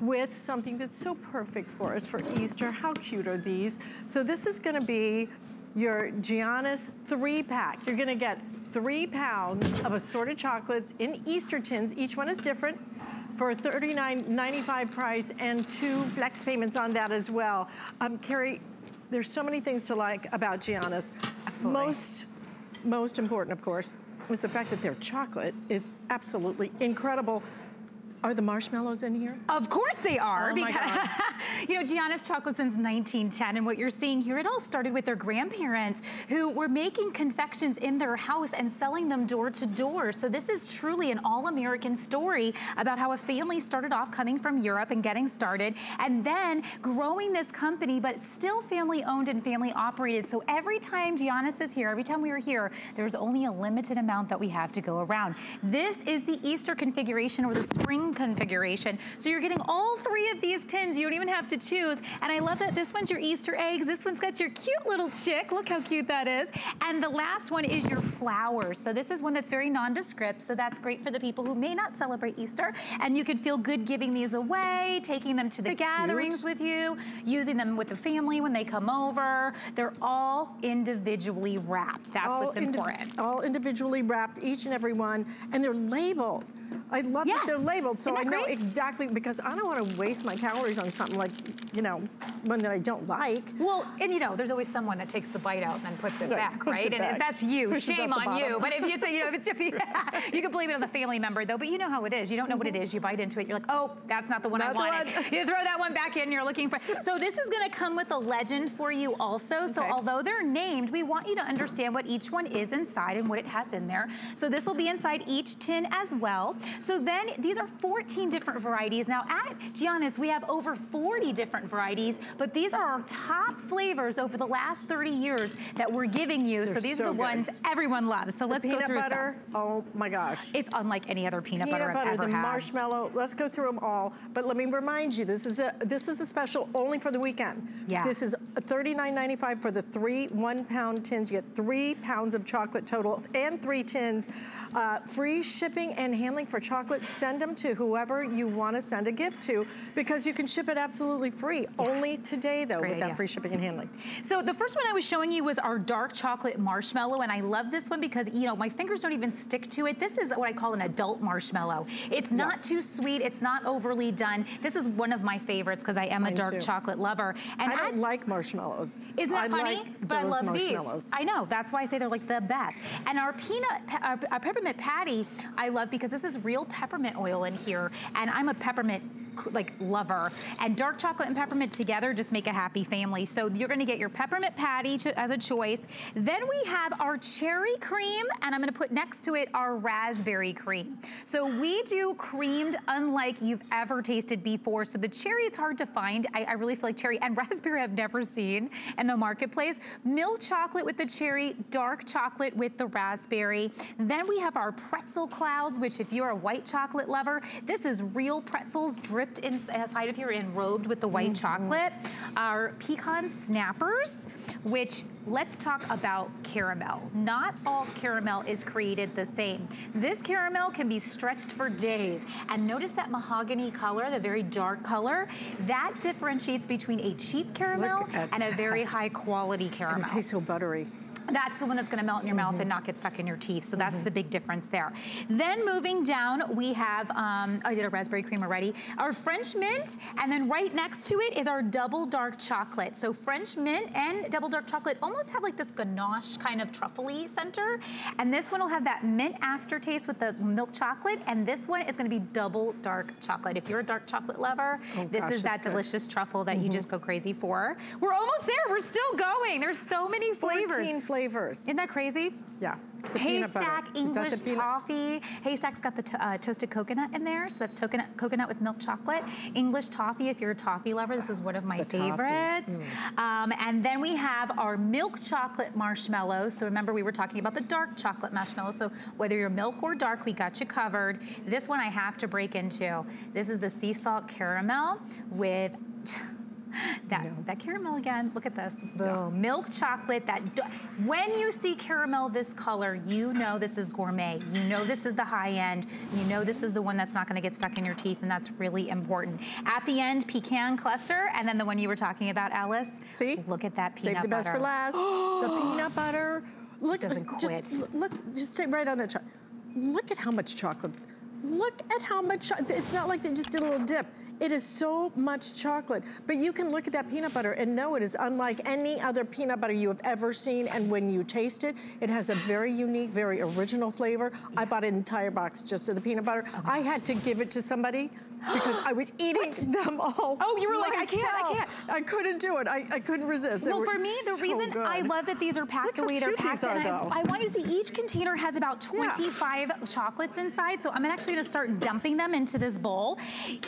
with something that's so perfect for us for Easter. How cute are these? So this is gonna be your Giannis three pack. You're gonna get three pounds of assorted chocolates in Easter tins. Each one is different for a $39.95 price and two flex payments on that as well. Um, Keri, there's so many things to like about Giannis. Absolutely. Most, most important, of course, is the fact that their chocolate is absolutely incredible. Are the marshmallows in here? Of course they are. Oh because, you know, Giannis chocolate since 1910. And what you're seeing here, it all started with their grandparents who were making confections in their house and selling them door to door. So this is truly an all-American story about how a family started off coming from Europe and getting started and then growing this company, but still family owned and family operated. So every time Giannis is here, every time we are here, there's only a limited amount that we have to go around. This is the Easter configuration or the spring configuration. So you're getting all three of these tins. You don't even have to choose. And I love that this one's your Easter eggs. This one's got your cute little chick. Look how cute that is. And the last one is your flowers. So this is one that's very nondescript. So that's great for the people who may not celebrate Easter. And you could feel good giving these away, taking them to the gatherings cute. with you, using them with the family when they come over. They're all individually wrapped. That's all what's important. all individually wrapped, each and every one. And they're labeled. I love yes. that they're labeled so I know great? exactly because I don't want to waste my calories on something like, you know, one that I don't like. Well, and you know, there's always someone that takes the bite out and then puts it back, puts right? It and back. if that's you, Pushes shame on you. But if you say, you know, if it's, if you, you can blame it on the family member though, but you know how it is. You don't know mm -hmm. what it mm-hmm. You bite into it. You're like, oh, that's not the one that's I wanted. One. you throw that one back in. You're looking for. So this is going to come with a legend for you also. Okay. So although they're named, we want you to understand what each one is inside and what it has in there. So this will be inside each tin as well. So then these are 14 different varieties. Now at Giannis, we have over 40 different varieties, but these are our top flavors over the last 30 years that we're giving you. They're so these so are the good. ones everyone loves. So the let's go through butter, some. oh my gosh. It's unlike any other peanut, peanut butter, butter I've ever the had. marshmallow, let's go through them all. But let me remind you, this is a this is a special only for the weekend. Yeah. This is $39.95 for the three one pound tins. You get three pounds of chocolate total and three tins. Uh, free shipping and handling for chocolate. Send them to whoever you want to send a gift to because you can ship it absolutely free. Yeah. Only today though with idea. that free shipping and handling. So the first one I was showing you was our dark chocolate marshmallow and I love this one because you know my fingers don't even stick to it. This is what I call an adult marshmallow. It's yeah. not too sweet, it's not overly done. This is one of my favorites because I am Mine a dark too. chocolate lover. And I don't like marshmallows. Isn't that I funny? Like but I love these. I know, that's why I say they're like the best. And our peanut, our, our peppermint patty, I love because this is real peppermint oil in here. And I'm a peppermint like lover. And dark chocolate and peppermint together just make a happy family. So you're gonna get your peppermint patty to, as a choice. Then we have our cherry cream, and I'm gonna put next to it our raspberry cream. So we do creamed unlike you've ever tasted before. So the cherry is hard to find. I, I really feel like cherry and raspberry I've never seen in the marketplace. Milk chocolate with the cherry, dark chocolate with the raspberry. Then we have our pretzel clouds, which if you're a white chocolate lover, this is real pretzels dripped inside of here enrobed with the white mm -hmm. chocolate. are pecan snappers, which let's talk about caramel. Not all caramel is created the same. This caramel can be stretched for days. And notice that mahogany color, the very dark color, that differentiates between a cheap caramel and a very high quality caramel. And it tastes so buttery. That's the one that's gonna melt in your mm -hmm. mouth and mm-hmm. not get stuck in your teeth. So that's mm -hmm. the big difference there. Then moving down, we have, um, I did a raspberry cream already, our French mint, and then right next to it is our double dark chocolate. So French mint and double dark chocolate almost have like this ganache kind of truffly center. And this one will have that mint aftertaste with the milk chocolate. And this one is gonna be double dark chocolate. If you're a dark chocolate lover, oh, this gosh, is that delicious good. truffle that mm -hmm. you mm-hmm. just go crazy for. We're almost there, we're still going. There's so many flavors. 14 flavors. Isn't that crazy? Yeah. Haystack English toffee. Haystack's got the uh, toasted coconut in there, so that's coconut, coconut with milk chocolate. English toffee, if you're a toffee lover, this is one of my favorites. Mm. Um, and then we have our milk chocolate marshmallow. So remember, we were talking about the dark chocolate marshmallow. So whether you're milk or dark, we got you covered. This one I have to break into. This is the sea salt caramel with that, that caramel again, look at this. Yeah. Milk chocolate, that when you see caramel this color, you know this is gourmet. You know this is the high end. You know this is the one that's not gonna get stuck in your teeth and that's really important. At the end, pecan cluster, and then the one you were talking about, Alyce. See? Look at that peanut butter. Save the best for last. the peanut butter. Look, doesn't quit. Just, look, just stay right on that chocolate. Look at how much chocolate. Look at how much, it's not like they just did a little dip. It is so much chocolate, but you can look at that peanut butter and know it is unlike any other peanut butter you have ever seen. And when you taste it, it has a very unique, very original flavor. I bought an entire box just of the peanut butter. I had to give it to somebody because I was eating them all. Oh, you were like, I can't, I can't. I couldn't do it. I, I couldn't resist. Well, for me, the so reason good. I love that these are packed Look the way they're packed, are, and I, I, want you to see each container has about 25 yeah. chocolates inside. So I'm actually gonna start dumping them into this bowl.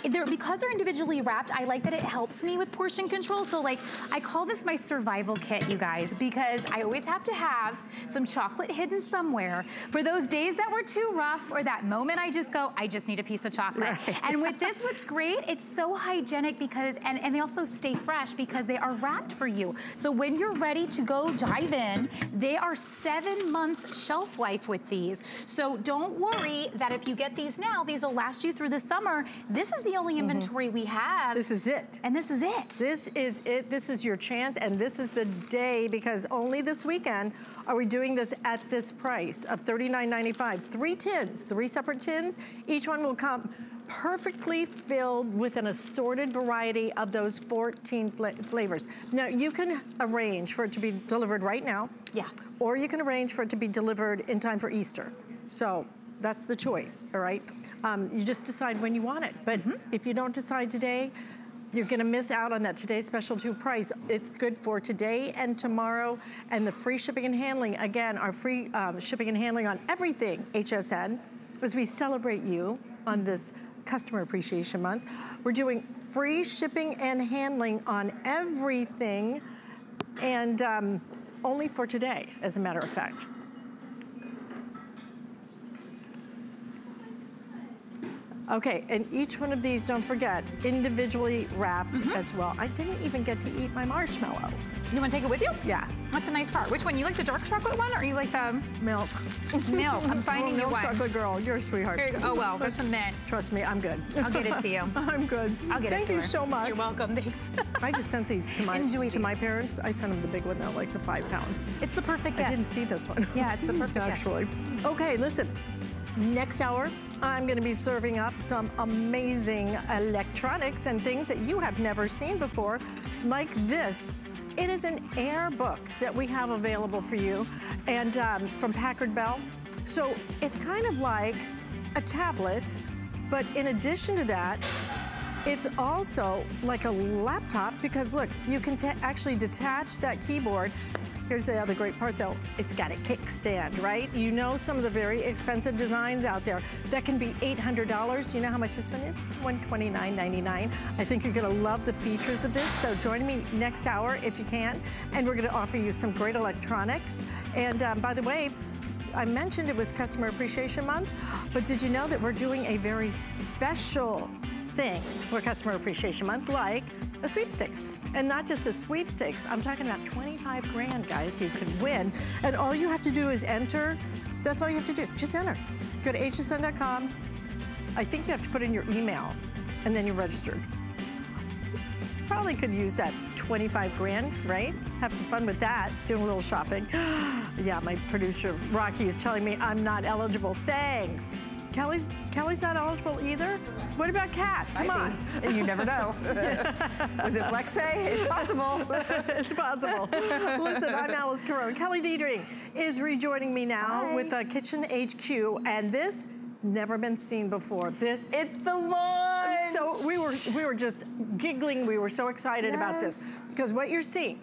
They're, because they're individually wrapped, I like that it helps me with portion control. So like, I call this my survival kit, you guys, because I always have to have some chocolate hidden somewhere for those days that were too rough or that moment I just go, I just need a piece of chocolate. Right. And with this, what's great it's so hygienic because, and, and they also stay fresh because they are wrapped for you. So when you're ready to go dive in, they are seven months shelf life with these. So don't worry that if you get these now, these will last you through the summer. This is the only mm-hmm. inventory mm -hmm. we have. This is it. And this is it. This is it. This is your chance and this is the day because only this weekend are we doing this at this price of $39.95. Three tins, three separate tins. Each one will come perfectly filled with an assorted variety of those 14 fla flavors. Now, you can arrange for it to be delivered right now. Yeah. Or you can arrange for it to be delivered in time for Easter. So that's the choice, all right? Um, you just decide when you want it. But mm -hmm. if you don't decide today, you're gonna miss out on that today's special two price. It's good for today and tomorrow. And the free shipping and handling, again, our free um, shipping and handling on everything HSN as we celebrate you on this Customer Appreciation Month. We're doing free shipping and handling on everything and um, only for today, as a matter of fact. Okay, and each one of these, don't forget, individually wrapped mm -hmm. as well. I didn't even get to eat my marshmallow. You want to take it with you? Yeah. That's a nice part. Which one? You like the dark chocolate one or you like the... Milk. Milk. I'm finding oh, you one. chocolate girl. You're a sweetheart. You oh, well, there's some mint. Trust me, I'm good. I'll get it to you. I'm good. I'll get Thank it to you her. so much. You're welcome. Thanks. I just sent these to my Enjoy to my parents. I sent them the big one though, like the five pounds. It's the perfect gift. I didn't see this one. Yeah, it's the perfect Actually. Okay, listen. Next hour, I'm gonna be serving up some amazing electronics and things that you have never seen before, like this. It is an air book that we have available for you and um, from Packard Bell. So it's kind of like a tablet, but in addition to that, it's also like a laptop because look, you can actually detach that keyboard Here's the other great part though, it's got a kickstand, right? You know some of the very expensive designs out there that can be $800. You know how much this one is? $129.99. I think you're gonna love the features of this, so join me next hour if you can, and we're gonna offer you some great electronics. And um, by the way, I mentioned it was Customer Appreciation Month, but did you know that we're doing a very special thing for Customer Appreciation Month, like a sweepstakes. And not just a sweepstakes, I'm talking about 25 grand, guys, you could win. And all you have to do is enter. That's all you have to do, just enter. Go to hsn.com. I think you have to put in your email, and then you're registered. Probably could use that 25 grand, right? Have some fun with that, doing a little shopping. yeah, my producer, Rocky, is telling me I'm not eligible. Thanks. Kelly's, Kelly's not eligible either? What about Kat? Come on. You never know. Was it flex pay? It's possible. it's possible. Listen, I'm Alyce Caron. Kelly Diedring is rejoining me now Hi. with a Kitchen HQ, and this has never been seen before. This It's the launch. So we were we were just giggling. We were so excited yes. about this because what you're seeing,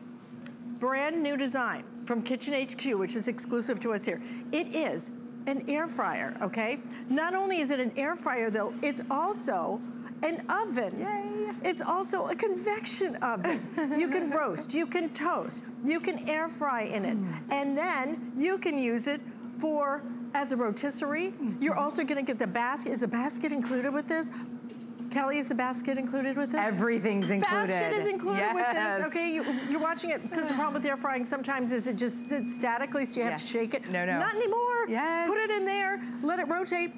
brand new design from Kitchen HQ, which is exclusive to us here. It is an air fryer, okay? Not only is it an air fryer though, it's also an oven. Yay. It's also a convection oven. you can roast, you can toast, you can air fry in it. Mm. And then you can use it for, as a rotisserie. Mm -hmm. You're also gonna get the basket. Is the basket included with this? Kelly, is the basket included with this? Everything's included. Basket is included yes. with this. Okay, you, are watching it because the problem with air frying sometimes is it just sits statically, so you have to shake it. No, no. Not anymore. Yes. Put it in there, let it rotate.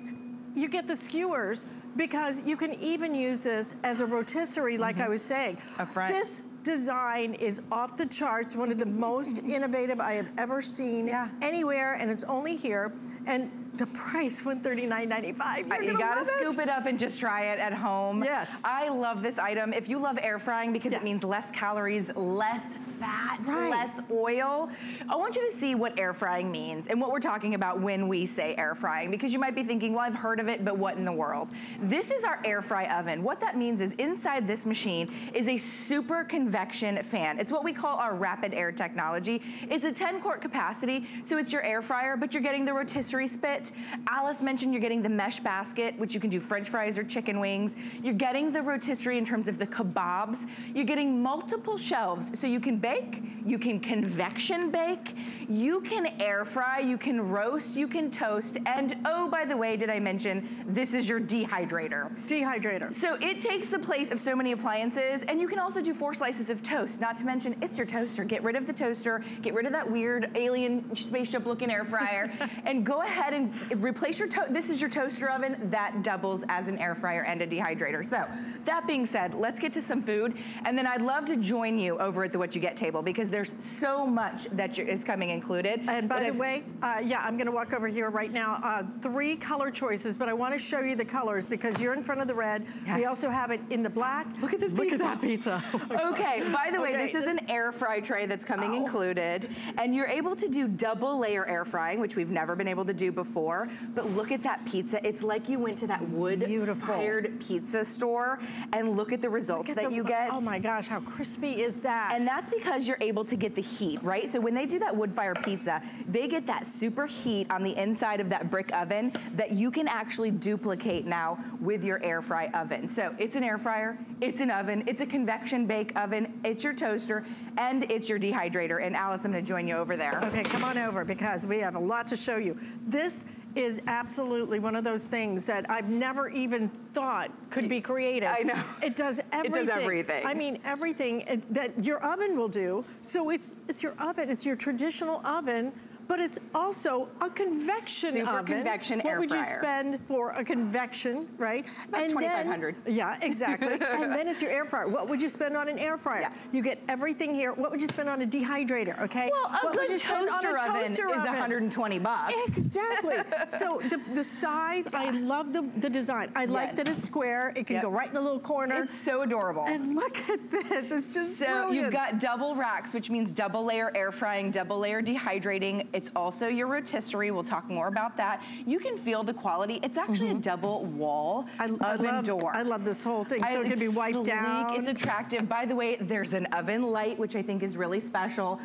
You get the skewers because you can even use this as a rotisserie, like mm-hmm. I was saying. Up front. This design is off the charts, one of the most innovative I have ever seen Yeah. anywhere, and it's only here. And the price, $139.95. You're you gotta scoop it. up and just try it at home. Yes. I love this item. If you love air frying because Yes. it means less calories, less fat, Right. less oil, I want you to see what air frying means and what we're talking about when we say air frying because you might be thinking, well, I've heard of it, but what in the world? This is our air fry oven. What that means is inside this machine is a super convection fan. It's what we call our rapid air technology. It's a 10 quart capacity, so it's your air fryer, but you're getting the rotisserie spit. Alyce mentioned you're getting the mesh basket, which you can do french fries or chicken wings. You're getting the rotisserie in terms of the kebabs. You're getting multiple shelves, so you can bake, you can convection bake, you can air fry, you can roast, you can toast, and oh, by the way, did I mention, this is your dehydrator. Dehydrator. So it takes the place of so many appliances, and you can also do four slices of toast. Not to mention, it's your toaster. Get rid of the toaster, get rid of that weird alien spaceship looking air fryer, and go ahead and replace your. This is your toaster oven that doubles as an air fryer and a dehydrator. So that being said, let's get to some food, and then I'd love to join you over at the What You Get table because there's so much that is coming included. And by the way, uh, yeah, I'm gonna walk over here right now. Uh, three color choices, but I wanna show you the colors because you're in front of the red. We also have it in the black. Look at this Look pizza. at that pizza. Oh. Okay, by the way, Okay, this is an air fry tray that's coming Oh. included. And you're able to do double layer air frying, which we've never been able to do before. But look at that pizza. It's like you went to that wood Beautiful. fired pizza store and look at the results at that the- you get. Oh my gosh, how crispy is that? And that's because you're able to get the heat, right? So when they do that wood fire pizza, they get that super heat on the inside of that brick oven that you can actually duplicate now with your air fry oven. So it's an air fryer, it's an oven, it's a convection bake oven, it's your toaster, and it's your dehydrator. And Alyce, I'm gonna join you over there. Okay, come on over because we have a lot to show you. This is absolutely one of those things that I've never even thought could be created. I know. It does everything. It does everything. I mean, everything uh, that your oven will do. So it's it's your oven. It's your traditional oven. But it's also a convection Super oven. convection what would you spend for a convection, right? About And 2,500. Yeah, exactly. and then it's your air fryer. What would you spend on an air fryer? Yeah. You get everything here. What would you spend on a dehydrator? Okay. Well, a what would you spend on a toaster oven toaster is 120 bucks. Exactly. so the, the size, I love the, the design. I like that it's square. It can Yep. go right in a little corner. It's so adorable. and look at this. It's just So brilliant. you've got double racks, which means double layer air frying, double layer dehydrating. It's also your rotisserie. We'll talk more about that. You can feel the quality. It's actually a double wall Mm-hmm. I, I oven love, door. I love this whole thing. I- So it can be wiped sleek, down. It's attractive. By the way, there's an oven light, which I think is really special.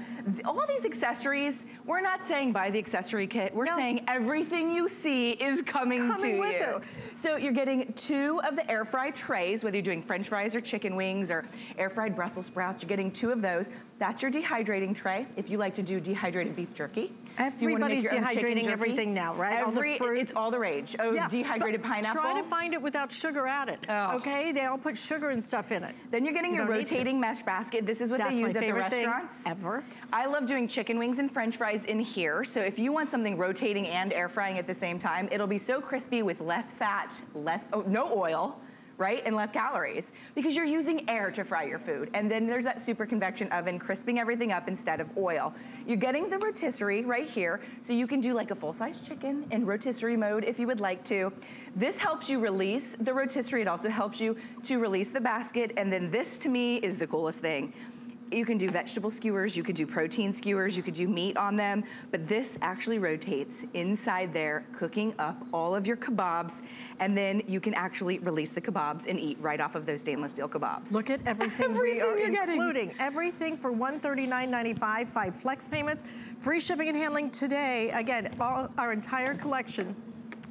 All these accessories, we're not saying buy the accessory kit. We're No. saying everything you see is coming, Coming to with you. it. So you're getting two of the air fry trays, whether you're doing french fries or chicken wings or air fried Brussels sprouts, you're getting two of those. That's your dehydrating tray. If you like to do dehydrated beef jerky. If you wanna make Everybody's your own chicken dehydrating everything now, right? All the fruit. It's all the rage. Oh, Yeah, dehydrated pineapple. Try to find it without sugar added. Oh. Okay, they all put sugar and stuff in it. Then you're getting You your don't need to. rotating mesh basket. This is what That's they use at the restaurants. ever. I love doing chicken wings and french fries in here. So if you want something rotating and air frying at the same time, it'll be so crispy with less fat, less oh, no oil, right? And less calories because you're using air to fry your food. And then there's that super convection oven crisping everything up instead of oil. You're getting the rotisserie right here. So you can do like a full-size chicken in rotisserie mode if you would like to. This helps you release the rotisserie. It also helps you to release the basket. And then this to me is the coolest thing. You can do vegetable skewers, you could do protein skewers, you could do meat on them, but this actually rotates inside there, cooking up all of your kebabs, and then you can actually release the kebabs and eat right off of those stainless steel kebabs. Look at everything, we are you're getting. including. Everything for $139.95, five flex payments, free shipping and handling today. Again, all, our entire collection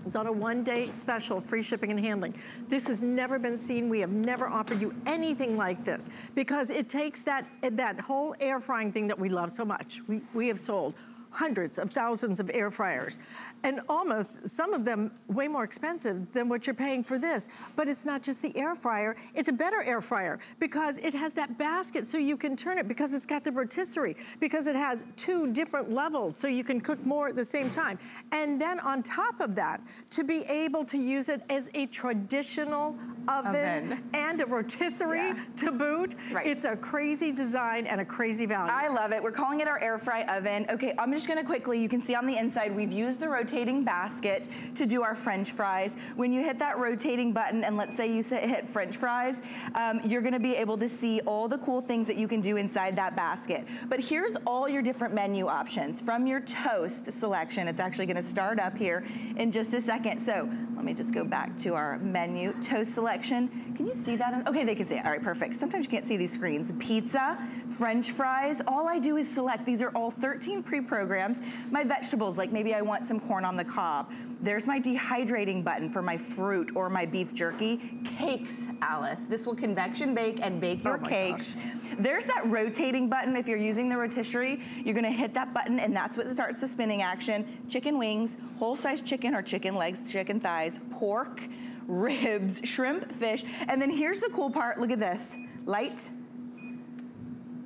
is on a one-day special, free shipping and handling. This has never been seen. We have never offered you anything like this because it takes that, that whole air frying thing that we love so much. We, we have sold hundreds of thousands of air fryers. And almost, some of them way more expensive than what you're paying for this. But it's not just the air fryer, it's a better air fryer because it has that basket so you can turn it because it's got the rotisserie, because it has two different levels so you can cook more at the same time. And then on top of that, to be able to use it as a traditional oven, oven. and a rotisserie yeah. to boot. Right. It's a crazy design and a crazy value. I love it. We're calling it our air fry oven. Okay, I'm just gonna quickly, you can see on the inside, we've used the rotating basket to do our french fries. When you hit that rotating button and let's say you hit french fries, um, you're gonna be able to see all the cool things that you can do inside that basket. But here's all your different menu options. From your toast selection, it's actually gonna start up here in just a second. So let me just go back to our menu, toast selection. Can you see that? Okay, they can see it. All right, perfect. Sometimes you can't see these screens. Pizza, french fries, all I do is select. These are all 13 pre-programs. My vegetables, like maybe I want some corn on the cob. There's my dehydrating button for my fruit or my beef jerky. Cakes, Alyce. This will convection bake and bake oh your oh cakes. Gosh. There's that rotating button. If you're using the rotisserie, you're gonna hit that button and that's what starts the spinning action. Chicken wings, whole size chicken or chicken legs, chicken thighs, pork, ribs, shrimp, fish. And then here's the cool part, look at this. Light,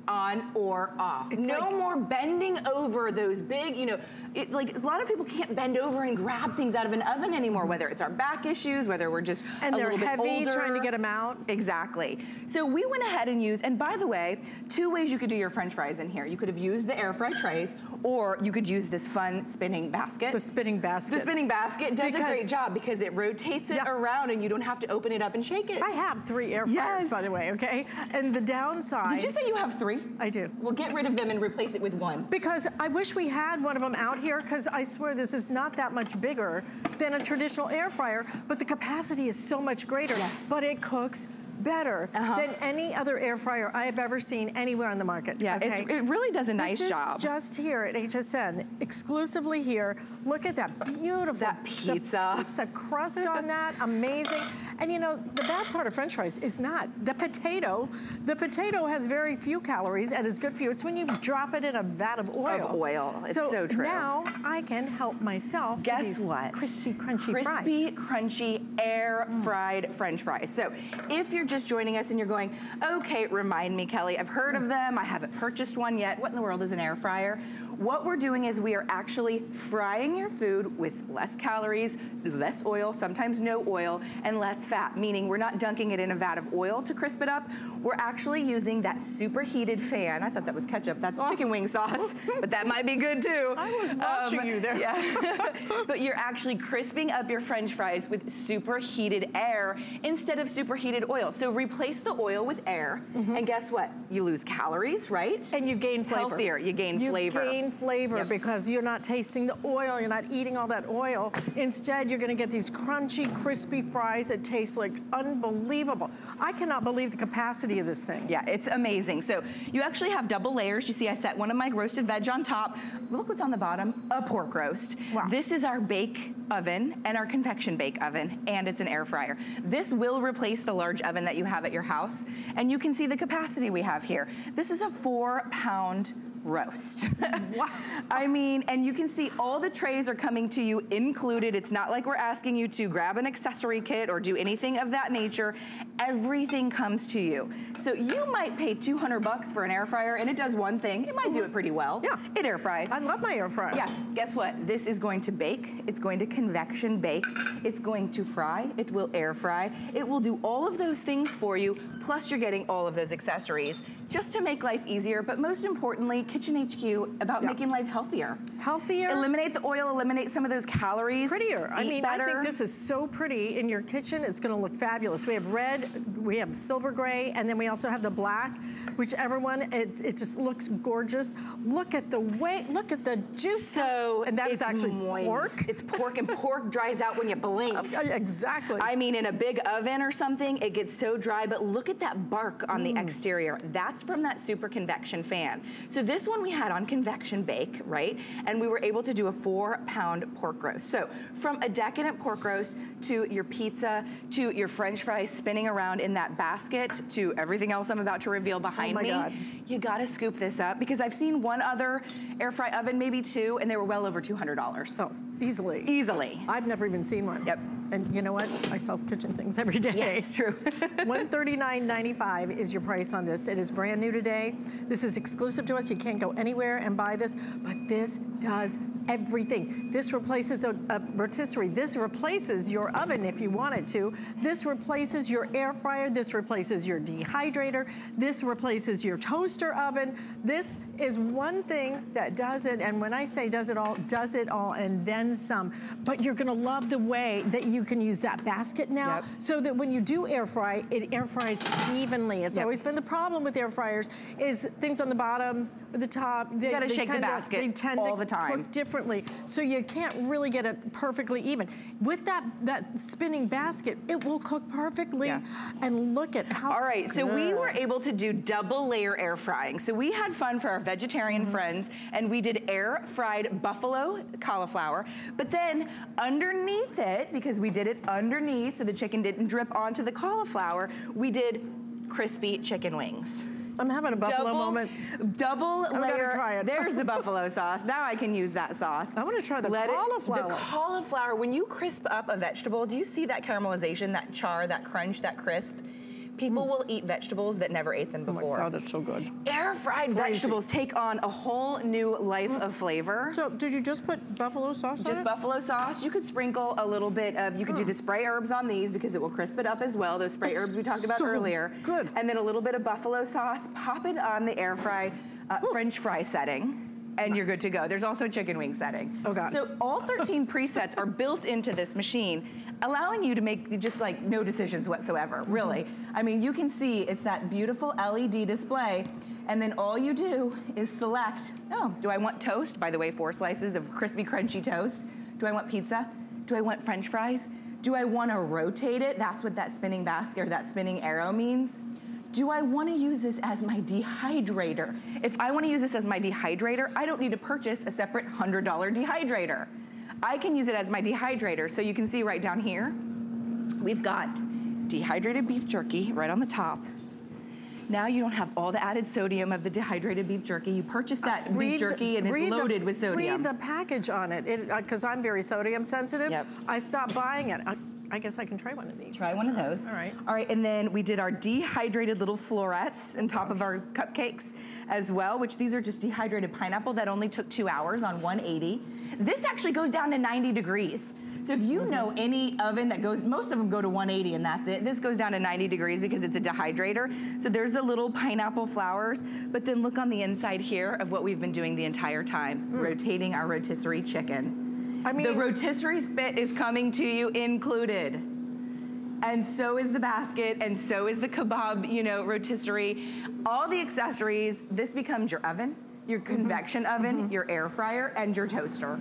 on or off. It's no like, more bending over those big, you know, it's like a lot of people can't bend over and grab things out of an oven anymore, whether it's our back issues, whether we're just and a they're heavy older. trying to get them out. Exactly. So we went ahead and used, and by the way, two ways you could do your french fries in here. You could have used the air fry trays, or you could use this fun spinning basket. The spinning basket. The spinning basket does because, a great job because it rotates it yeah. around and you don't have to open it up and shake it. I have three air fryers, yes. by the way, okay? And the downside. Did you say you have three? I do. Well, get rid of them and replace it with one. Because I wish we had one of them out here because I swear this is not that much bigger than a traditional air fryer, but the capacity is so much greater, yeah. but it cooks better uh -huh. than any other air fryer I have ever seen anywhere on the market. Yeah, okay? it really does a nice job. just here at HSN, exclusively here. Look at that beautiful that pizza. pizza crust on that, amazing. And you know, the bad part of french fries is not the potato. The potato has very few calories and is good for you. It's when you drop it in a vat of oil. Of oil, it's so, so true. now I can help myself Guess what? crispy, crunchy crispy, fries. Crispy, crunchy, air fried mm. french fries. So if you're just joining us and you're going, okay, remind me, Kelly, I've heard of them, I haven't purchased one yet. What in the world is an air fryer? What we're doing is we are actually frying your food with less calories, less oil, sometimes no oil, and less fat, meaning we're not dunking it in a vat of oil to crisp it up. We're actually using that superheated fan. I thought that was ketchup. That's oh. chicken wing sauce, but that might be good too. I was watching um, you there. Yeah. but you're actually crisping up your french fries with superheated air instead of superheated oil. So replace the oil with air, mm -hmm. and guess what? You lose calories, right? And you gain flavor. Healthier, you gain you flavor. Gain flavor yep. because you're not tasting the oil, you're not eating all that oil. Instead, you're gonna get these crunchy, crispy fries that taste like unbelievable. I cannot believe the capacity of this thing. Yeah, it's amazing. So you actually have double layers. You see I set one of my roasted veg on top. Look what's on the bottom, a pork roast. Wow. This is our bake oven and our convection bake oven, and it's an air fryer. This will replace the large oven that you have at your house, and you can see the capacity we have here. This is a four pound roast. wow. I mean, and you can see all the trays are coming to you included. It's not like we're asking you to grab an accessory kit or do anything of that nature. Everything comes to you. So you might pay 200 bucks for an air fryer and it does one thing. It might do it pretty well. Yeah. It air fries. I love my air fryer. Yeah. Guess what? This is going to bake. It's going to convection bake. It's going to fry. It will air fry. It will do all of those things for you. Plus you're getting all of those accessories just to make life easier. But most importantly, Kitchen HQ about yeah. making life healthier. Healthier. Eliminate the oil, eliminate some of those calories. Prettier. I mean, better. I think this is so pretty in your kitchen. It's gonna look fabulous. We have red, we have silver gray, and then we also have the black. Whichever one, it, it just looks gorgeous. Look at the way, look at the juice. So And that is actually moist. pork. It's pork, and pork dries out when you blink. Exactly. I mean, in a big oven or something, it gets so dry, but look at that bark on mm. the exterior. That's from that super convection fan. So this this one we had on convection bake, right? And we were able to do a four pound pork roast. So from a decadent pork roast to your pizza, to your french fries spinning around in that basket, to everything else I'm about to reveal behind oh me. God. You gotta scoop this up because I've seen one other air fry oven, maybe two, and they were well over $200. Oh, easily. Easily. I've never even seen one. Yep. And you know what? I sell kitchen things every day. Yeah, it's true. $139.95 is your price on this. It is brand new today. This is exclusive to us. You can't go anywhere and buy this, but this does everything. This replaces a, a rotisserie. This replaces your oven if you want it to. This replaces your air fryer. This replaces your dehydrator. This replaces your toaster oven. This is one thing that does it, and when I say does it all, does it all and then some. But you're gonna love the way that you can use that basket now Yep. so that when you do air fry, it air fries evenly. It's Yep. always been the problem with air fryers is things on the bottom the top. They, gotta they shake the tend to- they tend all to the time. Cook differently, so you can't really get it perfectly even. With that that spinning basket, it will cook perfectly. Yeah. And look at how. All right, so we were able to do double layer air frying. So we had fun for our vegetarian Mm-hmm. friends, and we did air fried buffalo cauliflower. But then underneath it, because we did it underneath so the chicken didn't drip onto the cauliflower, we did crispy chicken wings. I'm having a buffalo double, moment. Double gotta layer. try it. There's the buffalo sauce. Now I can use that sauce. I wanna try the Let it- cauliflower. the cauliflower, when you crisp up a vegetable, do you see that caramelization, that char, that crunch, that crisp? People will eat vegetables that never ate them before. Oh my. God, it's so good. Air fried Crazy. vegetables take on a whole new life of flavor. So did you just put buffalo sauce on Just buffalo sauce. You could sprinkle a little bit of, you could do the spray herbs on these because it will crisp it up as well. Those spray It's herbs we talked about so earlier. good. And then a little bit of buffalo sauce. Pop it on the air fry, uh, French fry setting. And you're good to go. There's also a chicken wing setting. Oh, God. So all 13 presets are built into this machine, allowing you to make just like no decisions whatsoever, Mm-hmm. really. I mean, you can see it's that beautiful LED display, and then all you do is select, oh, do I want toast? By the way, four slices of crispy, crunchy toast. Do I want pizza? Do I want french fries? Do I want to rotate it? That's what that spinning basket or that spinning arrow means. Do I want to use this as my dehydrator? If I want to use this as my dehydrator, I don't need to purchase a separate $100 dehydrator. I can use it as my dehydrator. So you can see right down here, we've got dehydrated beef jerky right on the top. Now you don't have all the added sodium of the dehydrated beef jerky. You purchase that uh, beef Read the- jerky and it's read the- loaded with sodium. Read the package on it, because uh, I'm very sodium sensitive. Yep. I stopped buying it. I, I guess I can try one of these. Try one of those. All right. All right, and then we did our dehydrated little florets on top of our cupcakes as well, which these are just dehydrated pineapple that only took two hours on 180. This actually goes down to 90 degrees. So if you mm-hmm. know any oven that goes, most of them go to 180 and that's it. This goes down to 90 degrees because it's a dehydrator. So there's the little pineapple flowers, but then look on the inside here of what we've been doing the entire time, mm. rotating our rotisserie chicken. I mean, The rotisserie spit is coming to you included. And so is the basket, and so is the kebab, you know, rotisserie. All the accessories, this becomes your oven, your Mm-hmm. convection oven, your air fryer, and your toaster.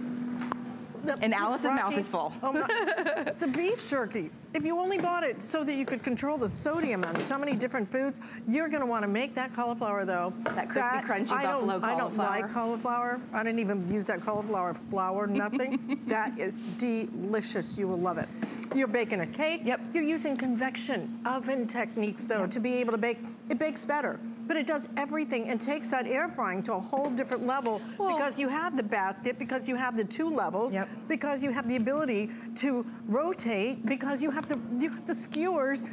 the- and Alyce's mouth is full. oh my- the beef jerky. If you only bought it so that you could control the sodium on so many different foods, you're going to want to make that cauliflower though. That crispy, crunchy I don't, buffalo I don't like cauliflower. cauliflower. I didn't even use that cauliflower flour, nothing. that is delicious. You will love it. You're baking a cake. Yep. You're using convection oven techniques though to be able to bake. It bakes better, but it does everything and takes that air frying to a whole different level Well- because you have the basket, because you have the two levels, Yep. because you have the ability to rotate, because you have the you have the skewers.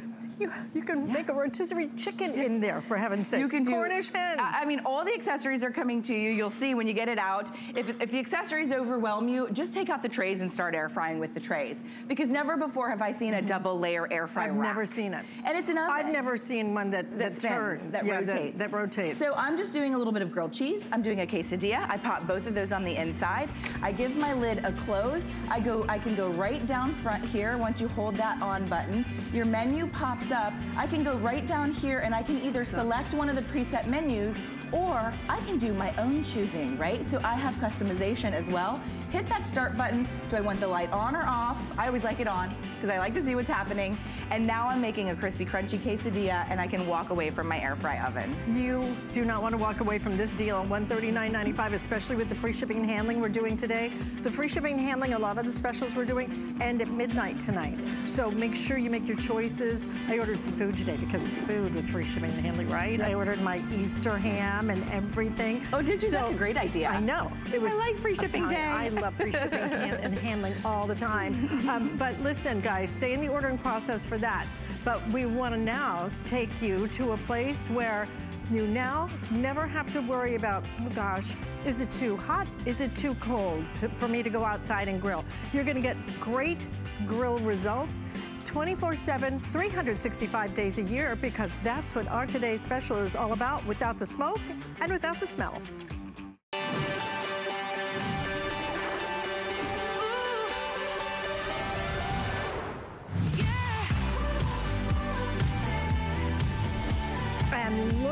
You, you can make a rotisserie chicken in there, for heaven's sake. You can do Cornish hens. I I mean, all the accessories are coming to you. You'll see when you get it out. If, if the accessories overwhelm you, just take out the trays and start air frying with the trays. Because never before have I seen a mm-hmm. double layer air fryer I've never seen it. And it's an oven. I've never seen one that, that, that turns, that yeah, rotates. That, rotates. So I'm just doing a little bit of grilled cheese. I'm doing a quesadilla. I pop both of those on the inside. I give my lid a close. I go. I can go right down front here. Once you hold that on button, your menu pops up. I can go right down here and I can either select one of the preset menus Or I can do my own choosing, right? So I have customization as well. Hit that start button. Do I want the light on or off? I always like it on because I like to see what's happening. And now I'm making a crispy, crunchy quesadilla and I can walk away from my air fry oven. You do not want to walk away from this deal, $139.95, especially with the free shipping and handling we're doing today. The free shipping and handling, a lot of the specials we're doing end at midnight tonight. So make sure you make your choices. I ordered some food today because food with free shipping and handling, right? I ordered my Easter ham and everything. Oh, did you? So, That's a great idea. I know. It was I like free shipping day. I love free shipping and handling all the time. Um, but listen, guys, stay in the ordering process for that. But we want to now take you to a place where you now never have to worry about, oh gosh, is it too hot? Is it too cold to, for me to go outside and grill? You're gonna get great grill results 24-7, 365 days a year because that's what our today's special is all about without the smoke and without the smell.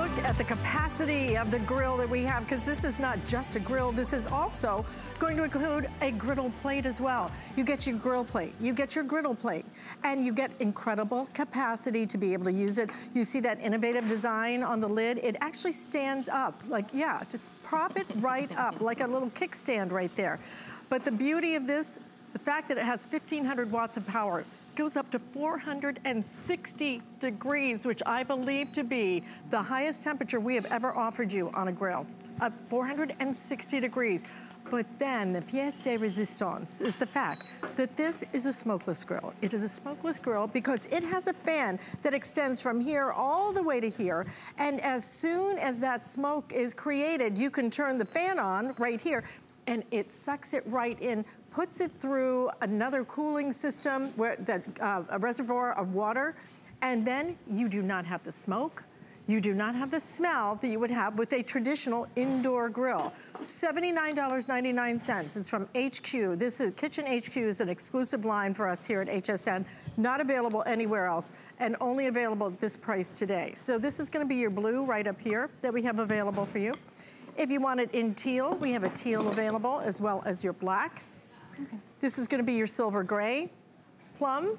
Look at the capacity of the grill that we have because this is not just a grill, this is also going to include a griddle plate as well. You get your grill plate, you get your griddle plate, and you get incredible capacity to be able to use it. You see that innovative design on the lid? It actually stands up, like, yeah, just prop it right up, like a little kickstand right there. But the beauty of this, the fact that it has 1,500 watts of power, goes up to 460 degrees, which I believe to be the highest temperature we have ever offered you on a grill, at 460 degrees. But then the pièce de résistance is the fact that this is a smokeless grill. It is a smokeless grill because it has a fan that extends from here all the way to here. And as soon as that smoke is created, you can turn the fan on right here and it sucks it right in puts it through another cooling system, where that uh, a reservoir of water, and then you do not have the smoke, you do not have the smell that you would have with a traditional indoor grill. $79.99, it's from HQ. This is, Kitchen HQ is an exclusive line for us here at HSN, not available anywhere else, and only available at this price today. So this is gonna be your blue right up here that we have available for you. If you want it in teal, we have a teal available as well as your black. Okay. This is gonna be your silver gray plum,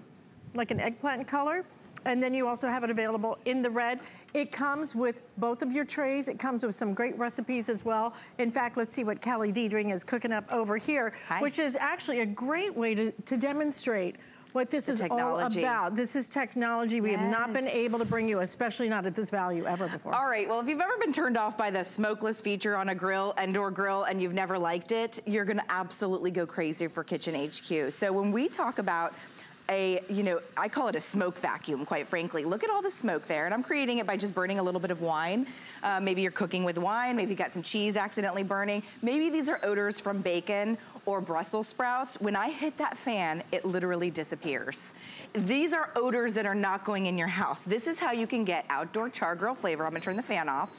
like an eggplant color. And then you also have it available in the red. It comes with both of your trays. It comes with some great recipes as well. In fact, let's see what Callie Diedring is cooking up over here, Hi. which is actually a great way to, to demonstrate what this is technology. all about. This is technology we yes. have not been able to bring you, especially not at this value ever before. All right, well, if you've ever been turned off by the smokeless feature on a grill, indoor grill, and you've never liked it, you're gonna absolutely go crazy for Kitchen HQ. So when we talk about a, you know, I call it a smoke vacuum, quite frankly. Look at all the smoke there, and I'm creating it by just burning a little bit of wine. Uh, maybe you're cooking with wine, maybe you got some cheese accidentally burning. Maybe these are odors from bacon or Brussels sprouts, when I hit that fan, it literally disappears. These are odors that are not going in your house. This is how you can get outdoor char grill flavor. I'm gonna turn the fan off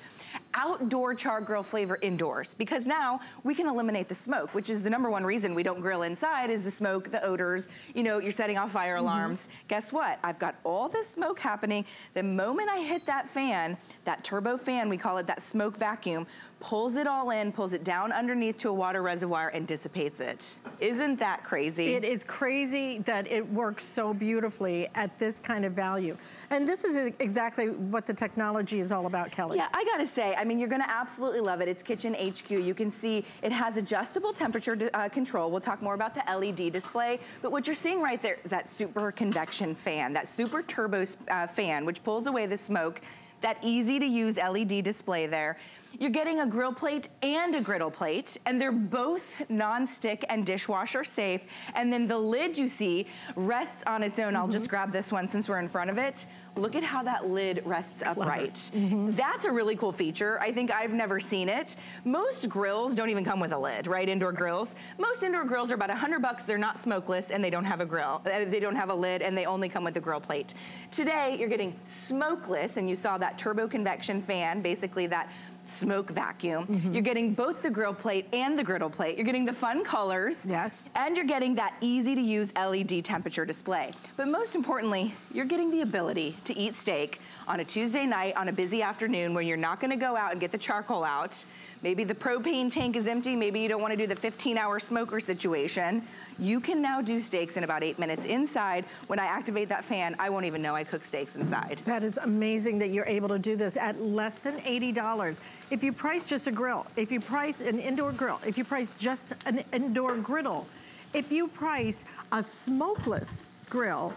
outdoor char grill flavor indoors because now we can eliminate the smoke, which is the number one reason we don't grill inside is the smoke, the odors, you know, you're setting off fire mm-hmm. alarms. Mm -hmm. Guess what? I've got all this smoke happening. The moment I hit that fan, that turbo fan, we call it that smoke vacuum, pulls it all in, pulls it down underneath to a water reservoir and dissipates it. Isn't that crazy? It is crazy that it works so beautifully at this kind of value. And this is exactly what the technology is all about, Kelly. Yeah, I gotta say, I mean, you're gonna absolutely love it. It's Kitchen HQ. You can see it has adjustable temperature uh, control. We'll talk more about the LED display, but what you're seeing right there is that super convection fan, that super turbo uh, fan, which pulls away the smoke that easy to use LED display there. You're getting a grill plate and a griddle plate, and they're both non-stick and dishwasher safe. And then the lid you see rests on its own. Mm -hmm. I'll just mm-hmm. grab this one since we're in front of it. Look at how that lid rests upright. Mm -hmm. That's a really cool feature. I think I've never seen it. Most grills don't even come with a lid, right? Indoor grills. Most indoor grills are about 100 bucks. They're not smokeless and they don't have a grill. Uh, they don't have a lid and they only come with a grill plate. Today, you're getting smokeless and you saw that turbo convection fan, basically that smoke vacuum. Mm -hmm. You're getting both the grill plate and the griddle plate. You're getting the fun colors. Yes. And you're getting that easy to use LED temperature display. But most importantly, you're getting the ability to eat steak on a Tuesday night on a busy afternoon when you're not gonna go out and get the charcoal out Maybe the propane tank is empty. Maybe you don't wanna do the 15 hour smoker situation. You can now do steaks in about eight minutes inside. When I activate that fan, I won't even know I cook steaks inside. That is amazing that you're able to do this at less than $80. If you price just a grill, if you price an indoor grill, if you price just an indoor griddle, if you price a smokeless grill,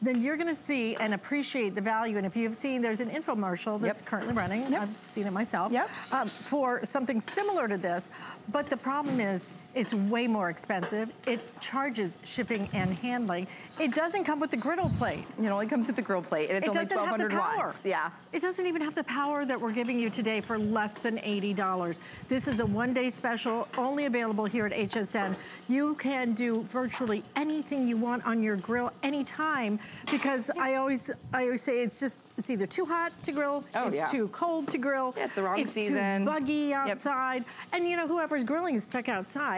then you're gonna see and appreciate the value. And if you've seen, there's an infomercial that's yep. currently running. Yep. I've seen it myself. Yep. Um, for something similar to this. But the problem is, it's way more expensive. It charges shipping and handling. It doesn't come with the griddle plate. It only comes with the grill plate, and it's it only 1,200 watts. Yeah. It doesn't even have the power that we're giving you today for less than $80. This is a one-day special, only available here at HSN. You can do virtually anything you want on your grill anytime because I always I always say it's just, it's either too hot to grill, oh, it's yeah. too cold to grill, yeah, it's the wrong it's season. too buggy outside, yep. and you know, whoever's grilling is stuck outside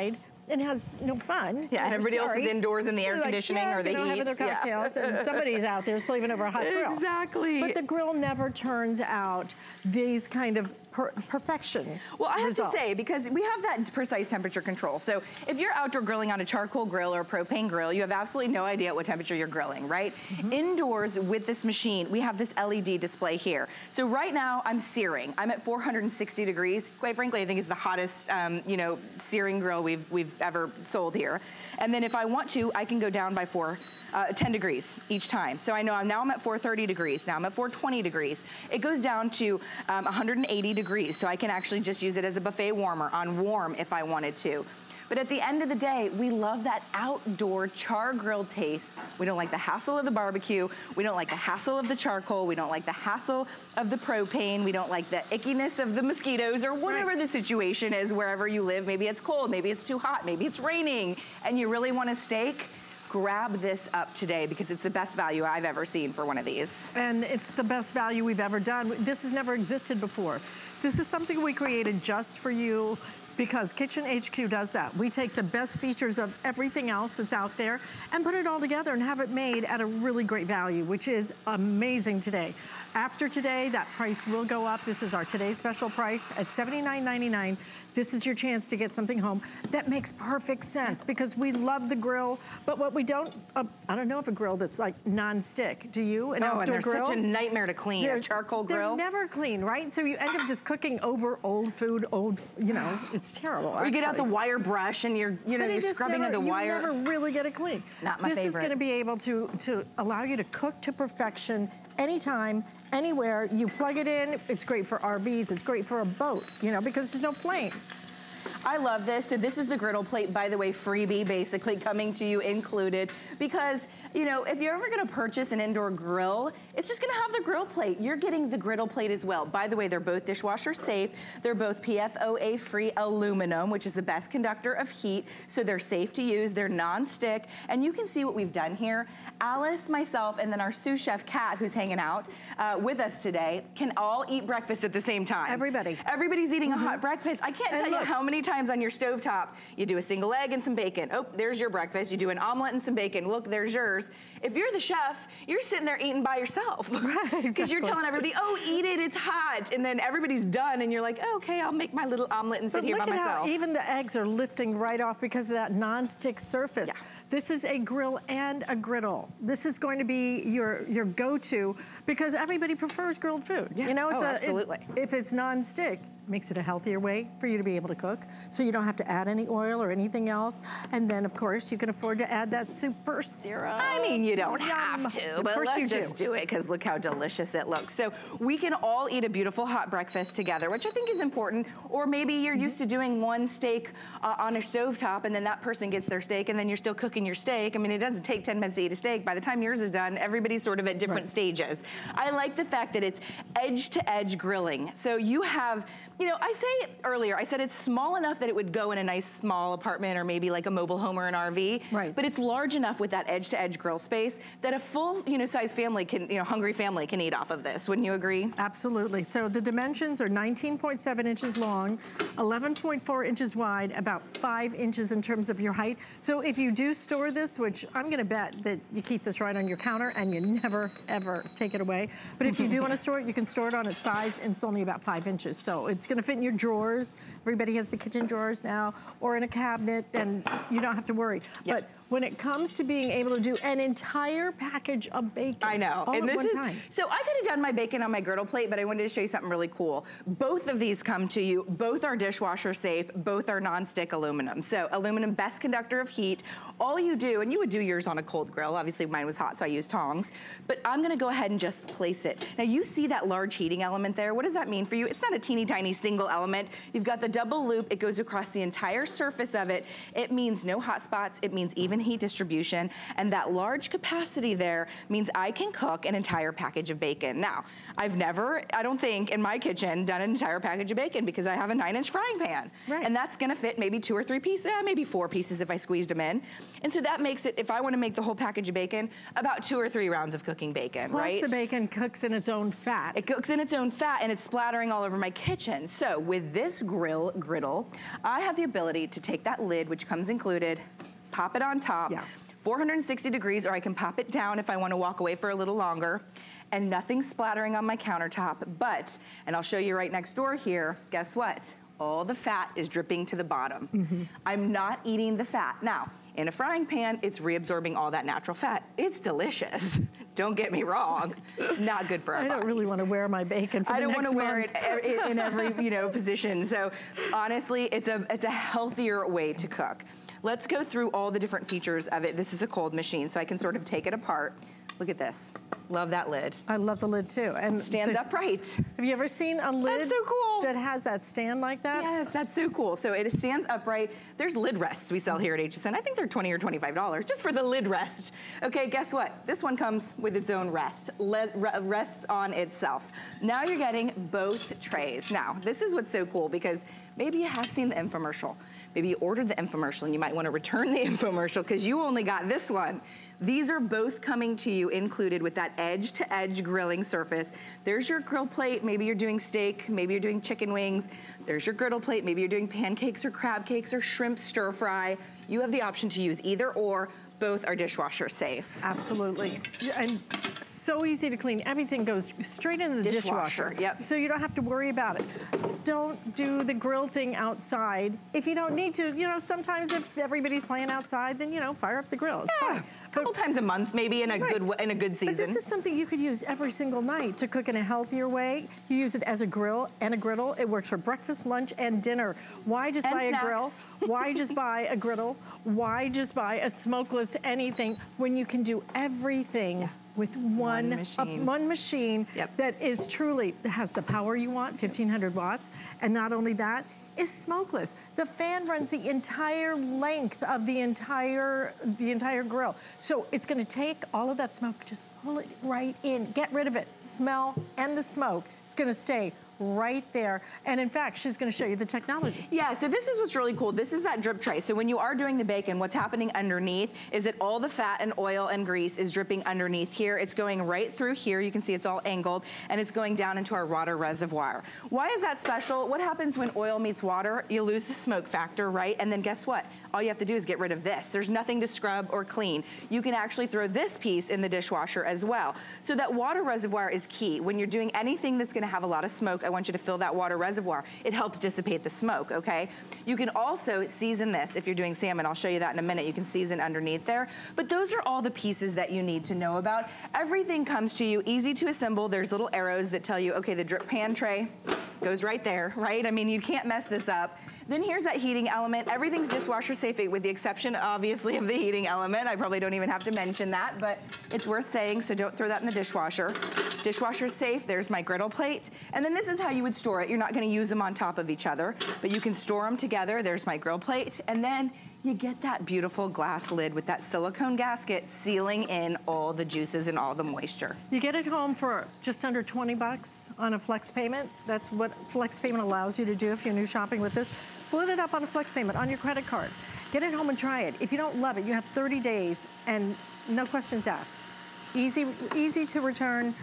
and has no fun. Yeah, and everybody Sorry. else is indoors in the air like, conditioning yeah, or they eat. having their cocktails yeah. and somebody's out there slaving over a hot grill. Exactly. But the grill never turns out these kind of per perfection Well, I have results. to say, because we have that precise temperature control. So if you're outdoor grilling on a charcoal grill or a propane grill, you have absolutely no idea what temperature you're grilling, right? Mm -hmm. Indoors with this machine, we have this LED display here. So right now I'm searing. I'm at 460 degrees. Quite frankly, I think it's the hottest, um, you know, searing grill we've, we've ever sold here. And then if I want to, I can go down by four uh, 10 degrees each time. So I know I'm, now I'm at 430 degrees, now I'm at 420 degrees. It goes down to um, 180 degrees, so I can actually just use it as a buffet warmer on warm if I wanted to. But at the end of the day, we love that outdoor char grill taste. We don't like the hassle of the barbecue. We don't like the hassle of the charcoal. We don't like the hassle of the propane. We don't like the ickiness of the mosquitoes or whatever right. the situation is wherever you live. Maybe it's cold, maybe it's too hot, maybe it's raining, and you really want a steak grab this up today because it's the best value I've ever seen for one of these. And it's the best value we've ever done. This has never existed before. This is something we created just for you because Kitchen HQ does that. We take the best features of everything else that's out there and put it all together and have it made at a really great value, which is amazing today. After today, that price will go up. This is our today's special price at $79.99 this is your chance to get something home. That makes perfect sense because we love the grill, but what we don't, uh, I don't know if a grill that's like non-stick. Do you? An oh, and they're grill? such a nightmare to clean, they're, a charcoal grill. They're never clean, right? So you end up just cooking over old food, old, you know, it's terrible. Or you get out the wire brush and you're, you know, you're scrubbing never, the wire. You never really get it clean. Not my this favorite. This is gonna be able to, to allow you to cook to perfection anytime, anywhere. You plug it in, it's great for RVs, it's great for a boat, you know, because there's no flame. I love this. So this is the griddle plate, by the way, freebie basically coming to you included because, you know, if you're ever gonna purchase an indoor grill, it's just gonna have the grill plate. You're getting the griddle plate as well. By the way, they're both dishwasher safe. They're both PFOA free aluminum, which is the best conductor of heat. So they're safe to use, they're non-stick. And you can see what we've done here. Alyce, myself, and then our sous chef, Kat, who's hanging out uh, with us today, can all eat breakfast at the same time. Everybody. Everybody's eating mm -hmm. a hot mm-hmm. breakfast. I can't and tell look, you how many times on your stove top, you do a single egg and some bacon. Oh, there's your breakfast. You do an omelet and some bacon. Look, there's yours. If you're the chef, you're sitting there eating by yourself. Because right, exactly. you're telling everybody, oh, eat it, it's hot. And then everybody's done and you're like, oh, okay, I'll make my little omelet and sit but here by myself. look at how even the eggs are lifting right off because of that non-stick surface. Yeah. This is a grill and a griddle. This is going to be your, your go-to because everybody prefers grilled food. Yeah. You know, it's oh, a, absolutely. It, if it's non-stick, makes it a healthier way for you to be able to cook. So you don't have to add any oil or anything else. And then, of course, you can afford to add that super syrup. I mean, you don't have to, of but course let's you just do, do it because look how delicious it looks. So we can all eat a beautiful hot breakfast together, which I think is important. Or maybe you're used to doing one steak uh, on a stove top and then that person gets their steak and then you're still cooking your steak. I mean, it doesn't take 10 minutes to eat a steak. By the time yours is done, everybody's sort of at different right. stages. I like the fact that it's edge to edge grilling. So you have you know, I say earlier, I said it's small enough that it would go in a nice small apartment or maybe like a mobile home or an RV. Right. But it's large enough with that edge-to-edge grill space that a full, you know, size family can, you know, hungry family can eat off of this. Wouldn't you agree? Absolutely. So the dimensions are 19.7 inches long, 11.4 inches wide, about five inches in terms of your height. So if you do store this, which I'm gonna bet that you keep this right on your counter and you never, ever take it away. But if you do wanna store it, you can store it on its side and it's only about five inches. So it's gonna fit in your drawers. Everybody has the kitchen drawers now, or in a cabinet, and you don't have to worry. Yep. But when it comes to being able to do an entire package of bacon. I know. All and at one is, time. So I could have done my bacon on my griddle plate, but I wanted to show you something really cool. Both of these come to you. Both are dishwasher safe. Both are non-stick aluminum. So aluminum, best conductor of heat. All you do, and you would do yours on a cold grill. Obviously mine was hot, so I used tongs. But I'm gonna go ahead and just place it. Now you see that large heating element there. What does that mean for you? It's not a teeny tiny single element. You've got the double loop. It goes across the entire surface of it. It means no hot spots. It means even heat distribution and that large capacity there means I can cook an entire package of bacon. Now, I've never, I don't think, in my kitchen done an entire package of bacon because I have a nine inch frying pan. Right. And that's gonna fit maybe two or three pieces, eh, maybe four pieces if I squeezed them in. And so that makes it, if I wanna make the whole package of bacon, about two or three rounds of cooking bacon, Plus right? the bacon cooks in its own fat. It cooks in its own fat and it's splattering all over my kitchen. So with this grill griddle, I have the ability to take that lid, which comes included, pop it on top, yeah. 460 degrees, or I can pop it down if I wanna walk away for a little longer, and nothing splattering on my countertop. But, and I'll show you right next door here, guess what? All the fat is dripping to the bottom. Mm -hmm. I'm not eating the fat. Now, in a frying pan, it's reabsorbing all that natural fat. It's delicious. Don't get me wrong. Not good for our I don't bodies. really want to wear my bacon for I don't want to wear it in every you know position. So honestly, it's a it's a healthier way to cook. Let's go through all the different features of it. This is a cold machine, so I can sort of take it apart. Look at this. Love that lid. I love the lid too. And stands the, upright. Have you ever seen a lid that's so cool. that has that stand like that? Yes, that's so cool. So it stands upright. There's lid rests we sell here at HSN. I think they're 20 or $25 just for the lid rest. Okay, guess what? This one comes with its own rest. Lid, rests on itself. Now you're getting both trays. Now, this is what's so cool because maybe you have seen the infomercial. Maybe you ordered the infomercial and you might want to return the infomercial because you only got this one. These are both coming to you included with that edge-to-edge -edge grilling surface. There's your grill plate. Maybe you're doing steak. Maybe you're doing chicken wings. There's your griddle plate. Maybe you're doing pancakes or crab cakes or shrimp stir fry. You have the option to use either or. Both are dishwasher safe. Absolutely. And so easy to clean. Everything goes straight into the dishwasher. dishwasher. Yep. So you don't have to worry about it. Don't do the grill thing outside if you don't need to. You know, sometimes if everybody's playing outside, then you know, fire up the grill. It's yeah. fine. A couple times a month, maybe in a right. good in a good season. But this is something you could use every single night to cook in a healthier way. You use it as a grill and a griddle. It works for breakfast, lunch, and dinner. Why just and buy snacks. a grill? Why just buy a griddle? Why just buy a smokeless anything when you can do everything? Yeah. with one, one machine, one machine yep. that is truly has the power you want 1500 watts. And not only that is smokeless. The fan runs the entire length of the entire the entire grill. So it's going to take all of that smoke just pull it right in. Get rid of it. Smell and the smoke. It's going to stay right there. And in fact, she's gonna show you the technology. Yeah, so this is what's really cool. This is that drip tray. So when you are doing the bacon, what's happening underneath is that all the fat and oil and grease is dripping underneath here. It's going right through here. You can see it's all angled and it's going down into our water reservoir. Why is that special? What happens when oil meets water? You lose the smoke factor, right? And then guess what? All you have to do is get rid of this. There's nothing to scrub or clean. You can actually throw this piece in the dishwasher as well. So that water reservoir is key. When you're doing anything that's gonna have a lot of smoke, want you to fill that water reservoir. It helps dissipate the smoke, okay? You can also season this if you're doing salmon. I'll show you that in a minute. You can season underneath there. But those are all the pieces that you need to know about. Everything comes to you easy to assemble. There's little arrows that tell you, okay, the drip pan tray goes right there, right? I mean, you can't mess this up. Then here's that heating element. Everything's dishwasher safe eh, with the exception, obviously, of the heating element. I probably don't even have to mention that, but it's worth saying, so don't throw that in the dishwasher. Dishwasher safe, there's my griddle plate. And then this is how you would store it. You're not gonna use them on top of each other, but you can store them together. There's my grill plate. And then you get that beautiful glass lid with that silicone gasket sealing in all the juices and all the moisture. You get it home for just under 20 bucks on a flex payment. That's what flex payment allows you to do if you're new shopping with this. Split it up on a flex payment on your credit card. Get it home and try it. If you don't love it, you have 30 days and no questions asked. Easy, easy to return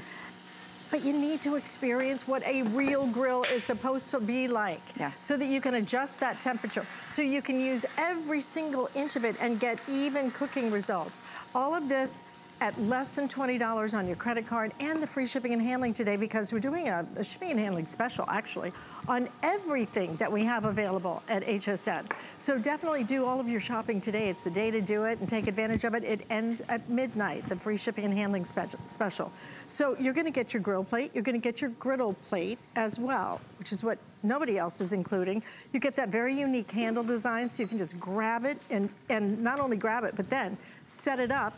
but you need to experience what a real grill is supposed to be like. Yeah. So that you can adjust that temperature. So you can use every single inch of it and get even cooking results. All of this at less than $20 on your credit card and the free shipping and handling today because we're doing a, a, shipping and handling special actually on everything that we have available at HSN. So definitely do all of your shopping today. It's the day to do it and take advantage of it. It ends at midnight, the free shipping and handling special. So you're gonna get your grill plate, you're gonna get your griddle plate as well, which is what nobody else is including. You get that very unique handle design so you can just grab it and, and not only grab it, but then set it up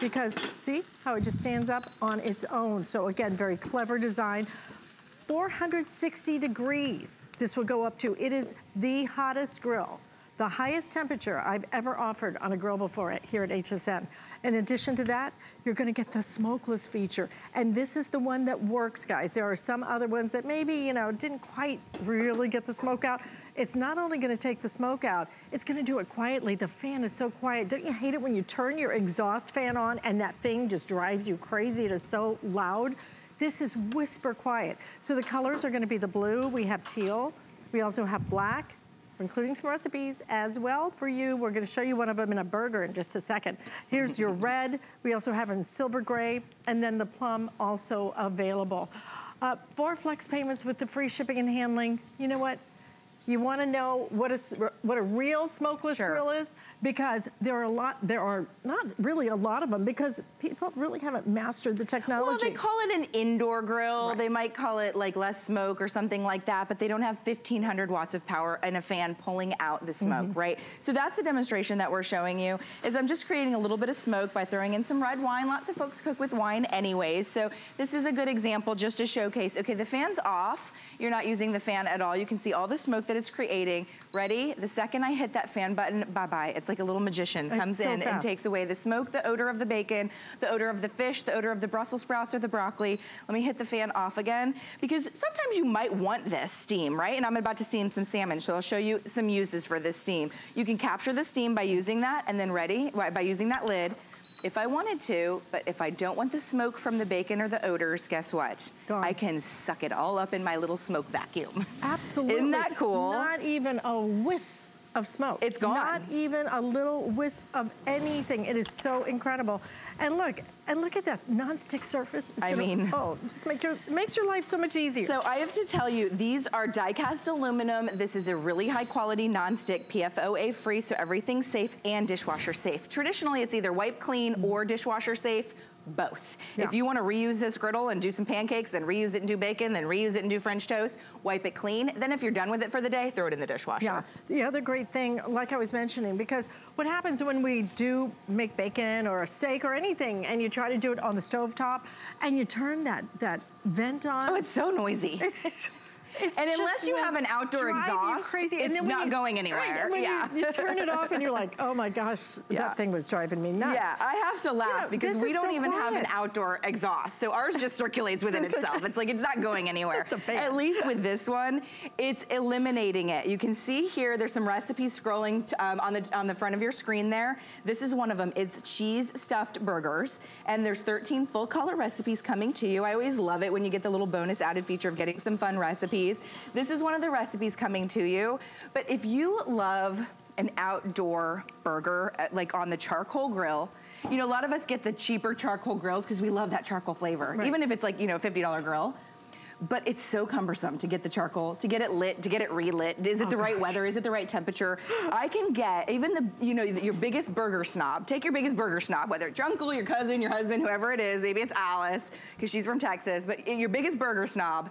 because see how it just stands up on its own. So again, very clever design. 460 degrees this will go up to. It is the hottest grill the highest temperature I've ever offered on a grill before here at HSN. In addition to that, you're gonna get the smokeless feature. And this is the one that works, guys. There are some other ones that maybe, you know, didn't quite really get the smoke out. It's not only gonna take the smoke out, it's gonna do it quietly. The fan is so quiet. Don't you hate it when you turn your exhaust fan on and that thing just drives you crazy? It is so loud. This is whisper quiet. So the colors are gonna be the blue. We have teal. We also have black including some recipes as well for you. We're gonna show you one of them in a burger in just a second. Here's your red. We also have in silver gray, and then the plum also available. Uh, four flex payments with the free shipping and handling. You know what? You want to know what a, what a real smokeless sure. grill is? Because there are a lot, there are not really a lot of them because people really haven't mastered the technology. Well, they call it an indoor grill. Right. They might call it like less smoke or something like that, but they don't have 1500 watts of power and a fan pulling out the smoke, mm -hmm. right? So that's the demonstration that we're showing you is I'm just creating a little bit of smoke by throwing in some red wine. Lots of folks cook with wine anyways. So this is a good example just to showcase, okay, the fan's off. You're not using the fan at all. You can see all the smoke that that it's creating. Ready? The second I hit that fan button, bye-bye. It's like a little magician it's comes so in fast. and takes away the smoke, the odor of the bacon, the odor of the fish, the odor of the Brussels sprouts or the broccoli. Let me hit the fan off again because sometimes you might want this steam, right? And I'm about to steam some salmon, so I'll show you some uses for this steam. You can capture the steam by using that and then ready, by using that lid if I wanted to, but if I don't want the smoke from the bacon or the odors, guess what? I can suck it all up in my little smoke vacuum. Absolutely. Isn't that cool? Not even a wisp of smoke. It's gone. Not even a little wisp of anything. It is so incredible. And look, and look at that non-stick surface. I gonna, mean, oh, just make your makes your life so much easier. So I have to tell you, these are die-cast aluminum. This is a really high quality non-stick, PFOA free, so everything's safe and dishwasher safe. Traditionally, it's either wipe clean or dishwasher safe both. Yeah. If you wanna reuse this griddle and do some pancakes, then reuse it and do bacon, then reuse it and do French toast, wipe it clean, then if you're done with it for the day, throw it in the dishwasher. Yeah, the other great thing, like I was mentioning, because what happens when we do make bacon or a steak or anything and you try to do it on the stove top and you turn that, that vent on. Oh, it's so noisy. It's it's and unless you have an outdoor exhaust, crazy. it's not you, going anywhere. Right, yeah. You, you, turn it off and you're like, oh my gosh, yeah. that thing was driving me nuts. Yeah, I have to laugh you know, because we don't so even quiet. have an outdoor exhaust. So ours just circulates within itself. It's like it's not going anywhere. At least with this one, it's eliminating it. You can see here, there's some recipes scrolling um, on, the, on the front of your screen there. This is one of them. It's cheese stuffed burgers. And there's 13 full color recipes coming to you. I always love it when you get the little bonus added feature of getting some fun recipes recipes. This is one of the recipes coming to you. But if you love an outdoor burger, uh, like on the charcoal grill, you know, a lot of us get the cheaper charcoal grills because we love that charcoal flavor. Right. Even if it's like, you know, $50 grill but it's so cumbersome to get the charcoal, to get it lit, to get it relit. Is it oh, the right weather? Is it the right temperature? I can get even the, you know, your biggest burger snob. Take your biggest burger snob, whether it's your uncle, your cousin, your husband, whoever it is. Maybe it's Alyce because she's from Texas, but your biggest burger snob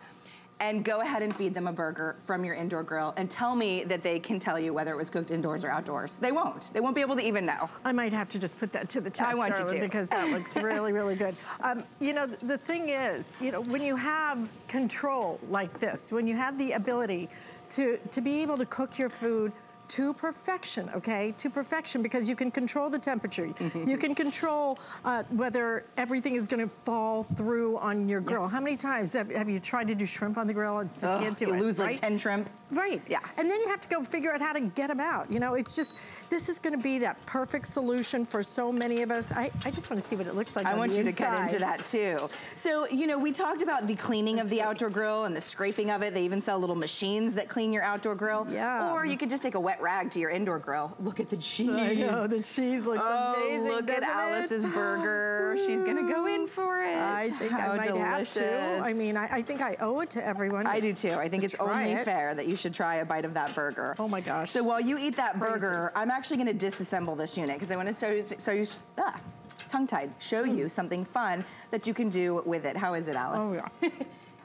and go ahead and feed them a burger from your indoor grill and tell me that they can tell you whether it was cooked indoors or outdoors. They won't. They won't be able to even know. I might have to just put that to the test, I want darling, you to. because that looks really, really good. Um, you know, the thing is, you know, when you have control like this, when you have the ability to, to be able to cook your food to perfection, okay? To perfection because you can control the temperature. you can control uh, whether everything is gonna fall through on your grill. How many times have, have, you tried to do shrimp on the grill and just Ugh, can't do you it, lose right? like 10 shrimp. Right. Yeah. And then you have to go figure out how to get them out. You know, it's just, this is gonna be that perfect solution for so many of us. I, I just wanna see what it looks like I want you inside. to cut into that too. So, you know, we talked about the cleaning of the outdoor grill and the scraping of it. They even sell little machines that clean your outdoor grill. Yeah. Or you could just take a wet rag to your indoor grill. Look at the cheese. I know, the cheese looks oh, amazing, look at doesn't it? Alyce's burger. She's gonna go in for it. I think How I might delicious. have to. I mean, I, I think I owe it to everyone. I do too. I think it's only it. fair that you should try a bite of that burger. Oh my gosh. So while you eat that burger, I'm actually gonna disassemble this unit because I want to show you, show you ah, tongue-tied, show you something fun that you can do with it. How is it, Alyce? Oh yeah.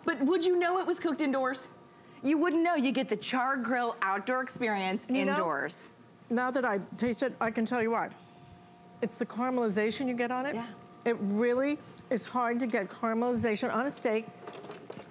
But would you know it was cooked indoors? You wouldn't know. You get the char grill outdoor experience You know, indoors. now that I taste it, I can tell you why. It's the caramelization you get on it. Yeah. It really is hard to get caramelization on a steak,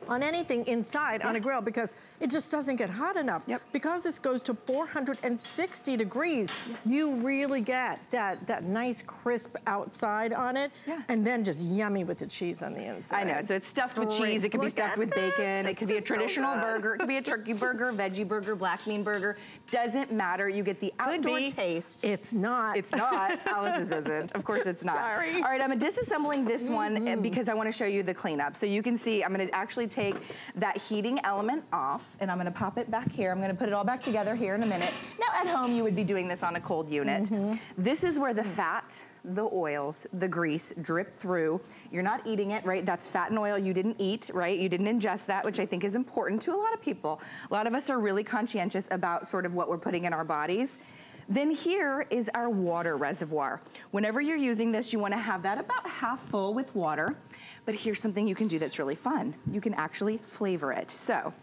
on anything inside on a grill because it just doesn't get hot enough. Yep. Because this goes to 460 degrees, you really get that, that nice crisp outside on it Yeah. and then just yummy with the cheese on the inside. I know. So it's stuffed with cheese. It could be stuffed with this. bacon. It could be a It's so traditional burger. It could be a turkey burger, veggie burger, black bean burger. Doesn't matter. You get the outdoor taste. It's not. It's not. Alyce's isn't. Of course it's not. Sorry. All right, I'm disassembling this one uh, because I want to show you the cleanup. So you can see I'm going to actually take that heating element off and I'm going to pop it back here. I'm going to put it all back together here in a minute. Now at home you would be doing this on a cold unit. This is where the fat the oils, the grease drip through. You're not eating it, right? That's fat and oil you didn't eat, right? You didn't ingest that, which I think is important to a lot of people. A lot of us are really conscientious about sort of what we're putting in our bodies. Then here is our water reservoir. Whenever you're using this, you wanna have that about half full with water. But here's something you can do that's really fun. You can actually flavor it. So,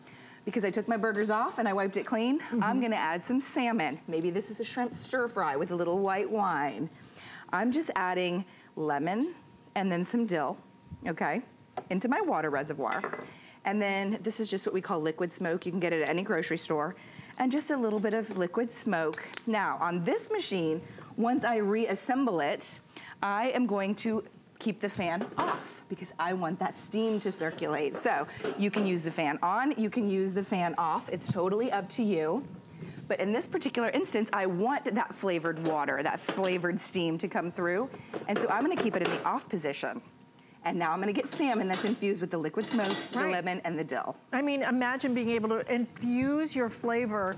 because I took my burgers off and I wiped it clean, I'm mm-hmm. gonna add some salmon. Maybe this is a shrimp stir fry with a little white wine. I'm just adding lemon and then some dill, okay, into my water reservoir. And then this is just what we call liquid smoke. You can get it at any grocery store. And just a little bit of liquid smoke. Now, on this machine, once I reassemble it, I am going to keep the fan off because I want that steam to circulate. So you can use the fan on, you can use the fan off. It's totally up to you. But in this particular instance, I want that flavored water, that flavored steam to come through. And so I'm gonna keep it in the off position. And now I'm gonna get salmon that's infused with the liquid smoke, the lemon, and the dill. I mean, imagine being able to infuse your flavor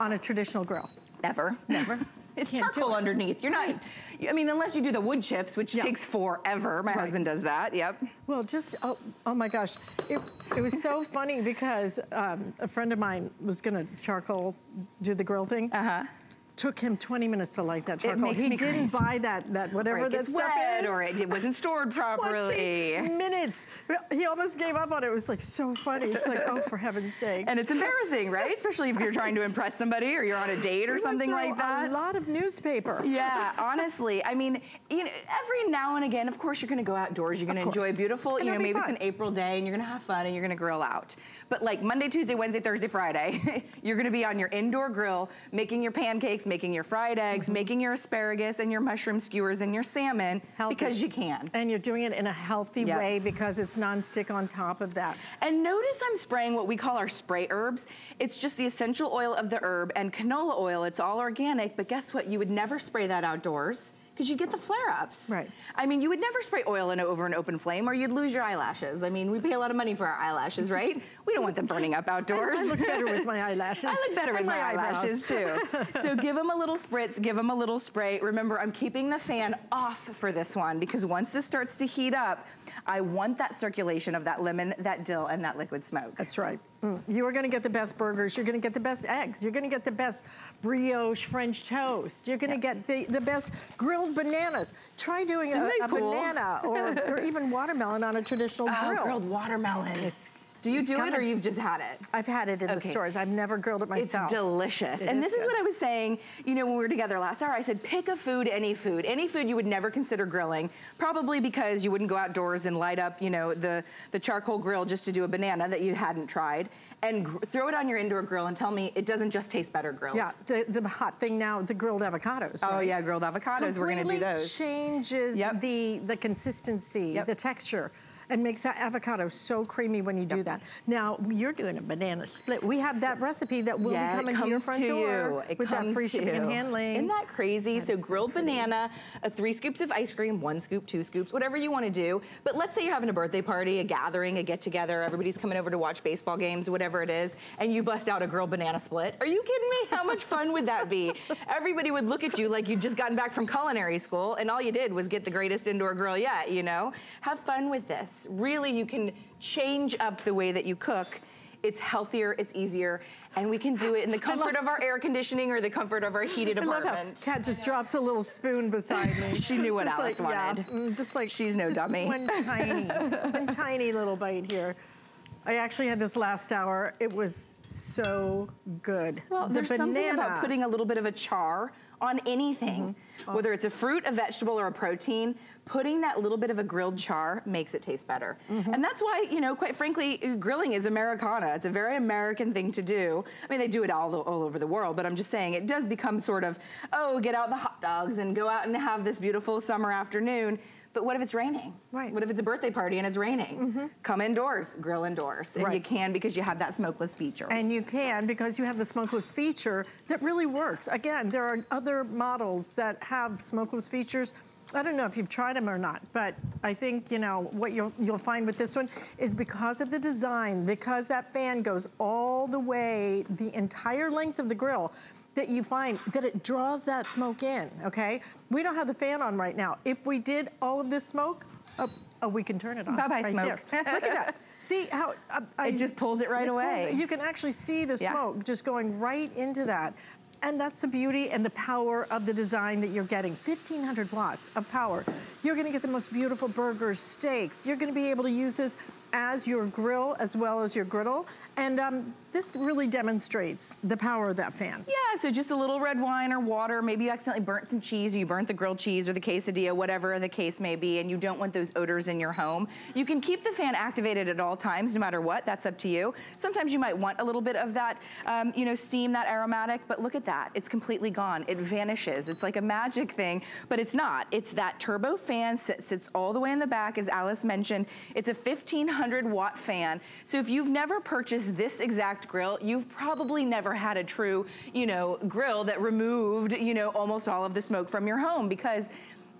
on a traditional grill. Never. Never. It's charcoal underneath. You're not, I mean, unless you do the wood chips, which Yeah. takes forever. My Right. husband does that, yep. Well, just, oh, oh my gosh. It, it was so funny because um, a friend of mine was gonna charcoal, do the grill thing. Uh-huh. Took him 20 minutes to light that charcoal. he didn't crazy. buy that, that whatever that stuff wet, is. or it wasn't stored 20 properly. minutes. He almost gave up on it. It was like so funny. It's like, oh, for heaven's sake. And it's embarrassing, right? Especially if you're trying to impress somebody or you're on a date or something like that. A lot of newspaper. Yeah, honestly. I mean, you know, every now and again, of course, you're gonna go outdoors. You're gonna enjoy a beautiful, And you know, maybe it's an April day and you're gonna have fun and you're gonna grill out. But like Monday, Tuesday, Wednesday, Thursday, Friday, you're gonna be on your indoor grill making your pancakes, making your fried eggs, mm-hmm. making your asparagus and your mushroom skewers and your salmon Healthy. because you can. And you're doing it in a healthy way because it's nonstick on top of that. And notice I'm spraying what we call our spray herbs. It's just the essential oil of the herb and canola oil. It's all organic, but guess what? You would never spray that outdoors because you get the flare-ups. Right. I mean, you would never spray oil in over an open flame or you'd lose your eyelashes. I mean, we pay a lot of money for our eyelashes, right? We don't want them burning up outdoors. I look better with my eyelashes. I look better with and my, eyelashes too. so give them a little spritz, give them a little spray. Remember, I'm keeping the fan off for this one because once this starts to heat up, I want that circulation of that lemon, that dill, and that liquid smoke. That's right. Mm. You are going to get the best burgers. You're going to get the best eggs. You're going to get the best brioche French toast. You're going to get the, the best grilled bananas. Try doing a, Isn't that a cool? banana or, or even watermelon on a traditional grill. Oh, grilled watermelon. It's, Do you it's do it or you've just had it? I've had it in the stores. I've never grilled it myself. It's delicious. It and is this is good. what I was saying, you know, when we were together last hour. I said, pick a food, any food. Any food you would never consider grilling, probably because you wouldn't go outdoors and light up, you know, the, the charcoal grill just to do a banana that you hadn't tried. and throw it on your indoor grill and tell me it doesn't just taste better grilled. Yeah, the, the hot thing now, the grilled avocados. Oh yeah, grilled avocados. We're gonna do those. changes Yep. the the consistency, Yep. the texture. And makes that avocado so creamy when you do Yep. that. Now, you're doing a banana split. We have that recipe that will yeah, be coming to your front to door you. It with that free shipping and handling. Isn't that crazy? That so is so grilled banana, uh, three scoops of ice cream, one scoop, two scoops, whatever you want to do. But let's say you're having a birthday party, a gathering, a get together, everybody's coming over to watch baseball games, whatever it is, and you bust out a grilled banana split. Are you kidding me? How much fun would that be? Everybody would look at you like you'd just gotten back from culinary school and all you did was get the greatest indoor grill yet, you know? Have fun with this. Really, you can change up the way that you cook. It's healthier, it's easier, and we can do it in the comfort of our air conditioning or the comfort of our heated I apartment. Kat just drops a little spoon beside me. She knew what Just Alyce like, wanted. mm, just like She's no just dummy. One tiny, one tiny little bite here. I actually had this last hour. It was so good. Well, the there's something about putting a little bit of a char on anything, whether it's a fruit, a vegetable, or a protein, putting that little bit of a grilled char makes it taste better. Mm-hmm. And that's why, you know, quite frankly, grilling is Americana. It's a very American thing to do. I mean, they do it all, all over the world, but I'm just saying it does become sort of, oh, get out the hot dogs and go out and have this beautiful summer afternoon. But what if it's raining? Right. What if it's a birthday party and it's raining? Mm-hmm. Come indoors, grill indoors. And you can because you have that smokeless feature. And you can because you have the smokeless feature that really works. Again, there are other models that have smokeless features. I don't know if you've tried them or not, but I think, you know, what you'll, you'll find with this one is because of the design, because that fan goes all the way, the entire length of the grill, that you find that it draws that smoke in, okay? We don't have the fan on right now. If we did all of this smoke, oh, oh we can turn it on. Bye-bye, right smoke. there. Look at that. See how uh, I, It just pulls it right pulls away. it. You can actually see the Yeah. smoke just going right into that. And that's the beauty and the power of the design that you're getting. 1,500 watts of power. You're gonna get the most beautiful burgers, steaks. You're gonna be able to use this as your grill as well as your griddle. And um, this really demonstrates the power of that fan. Yeah, so just a little red wine or water. Maybe you accidentally burnt some cheese or you burnt the grilled cheese or the quesadilla, whatever the case may be, and you don't want those odors in your home. You can keep the fan activated at all times, no matter what. That's up to you. Sometimes you might want a little bit of that, um, you know, steam, that aromatic, but look at that. It's completely gone. It vanishes. It's like a magic thing, but it's not. It's that turbo fan that sits all the way in the back, as Alyce mentioned. It's a 1500 watt fan. So if you've never purchased this exact grill, you've probably never had a true, you know, grill that removed, you know, almost all of the smoke from your home because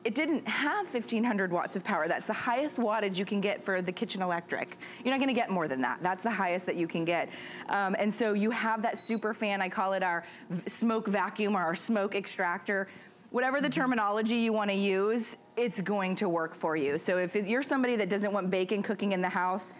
it didn't have 1500 watts of power. That's the highest wattage you can get for the kitchen electric. You're not gonna get more than that. That's the highest that you can get. Um, and so you have that super fan, I call it our smoke vacuum or our smoke extractor. Whatever the mm-hmm. terminology you wanna use, it's going to work for you. So if you're somebody that doesn't want bacon cooking in the house,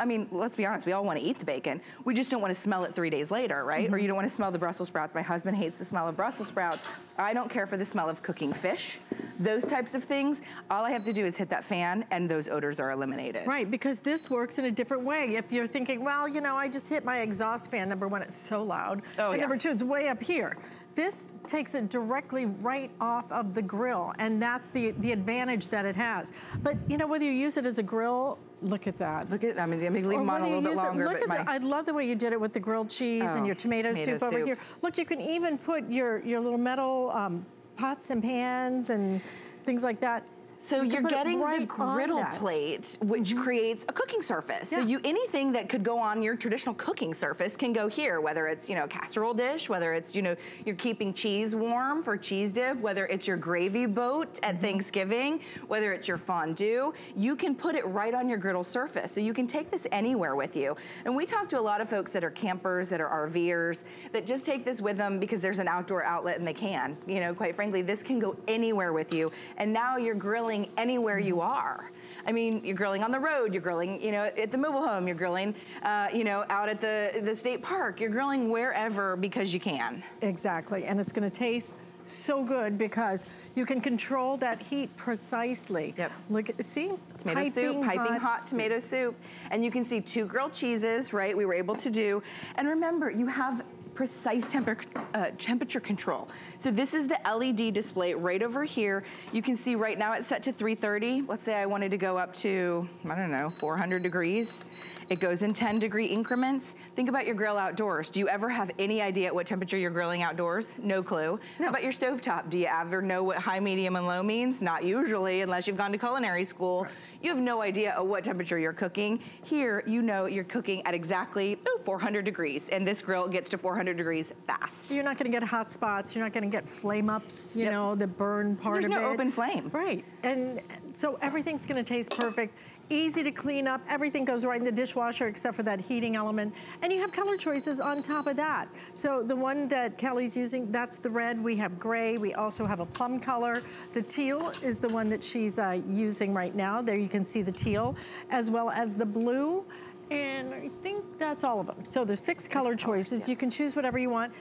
I mean, let's be honest, we all want to eat the bacon. We just don't want to smell it three days later, right? Or mm-hmm. you don't want to smell the Brussels sprouts. My husband hates the smell of Brussels sprouts. I don't care for the smell of cooking fish. Those types of things, all I have to do is hit that fan and those odors are eliminated. Right, because this works in a different way. If you're thinking, well, you know, I just hit my exhaust fan, number one, it's so loud. Oh, and yeah. number two, it's way up here. This takes it directly right off of the grill, and that's the, the advantage that it has. But, you know, whether you use it as a grill, look at that. Look at, I mean, I'm gonna leave Or them on a little bit it- longer, look at my, the, I love the way you did it with the grilled cheese and Oh, your tomato, tomato soup, over here. Look, you can even put your, your little metal um, pots and pans and things like that. So you you're getting right the griddle plate, which creates a cooking surface. So you anything that could go on your traditional cooking surface can go here, whether it's you know a casserole dish, whether it's you know you're keeping cheese warm for cheese dip, whether it's your gravy boat at Thanksgiving, whether it's your fondue, you can put it right on your griddle surface. So you can take this anywhere with you. And we talk to a lot of folks that are campers, that are RVers, that just take this with them because there's an outdoor outlet and they can. You know, quite frankly, this can go anywhere with you. And now you're grilling anywhere you are. I mean, you're grilling on the road, you're grilling, you know, at the mobile home, you're grilling, uh, you know, out at the, the state park, you're grilling wherever because you can. Exactly, and it's gonna taste so good because you can control that heat precisely. Yep. Look at, see? Tomato soup, piping hot, soup. tomato soup. And you can see two grilled cheeses, right? We were able to do. And remember, you have precise temper, uh, temperature control. So this is the LED display right over here. You can see right now it's set to 330. Let's say I wanted to go up to, I don't know, 400 degrees. It goes in 10 degree increments. Think about your grill outdoors. Do you ever have any idea at what temperature you're grilling outdoors? No clue. No. How about your stovetop? Do you ever know what high, medium, and low means? Not usually, unless you've gone to culinary school. Right. You have no idea at what temperature you're cooking. Here, you know you're cooking at exactly oh, 400 degrees, and this grill gets to 400 degrees fast. You're not gonna get hot spots. You're not gonna get flame ups, you yep. know, the burn part of no it. There's no open flame. Right, and so everything's gonna taste perfect easy to clean up. Everything goes right in the dishwasher except for that heating element. And you have color choices on top of that. So the one that Kelly's using, that's the red. We have gray. We also have a plum color. The teal is the one that she's uh, using right now. There you can see the teal, as well as the blue. And I think that's all of them. So there's six, six color choices. Colors, yeah. You can choose whatever you want.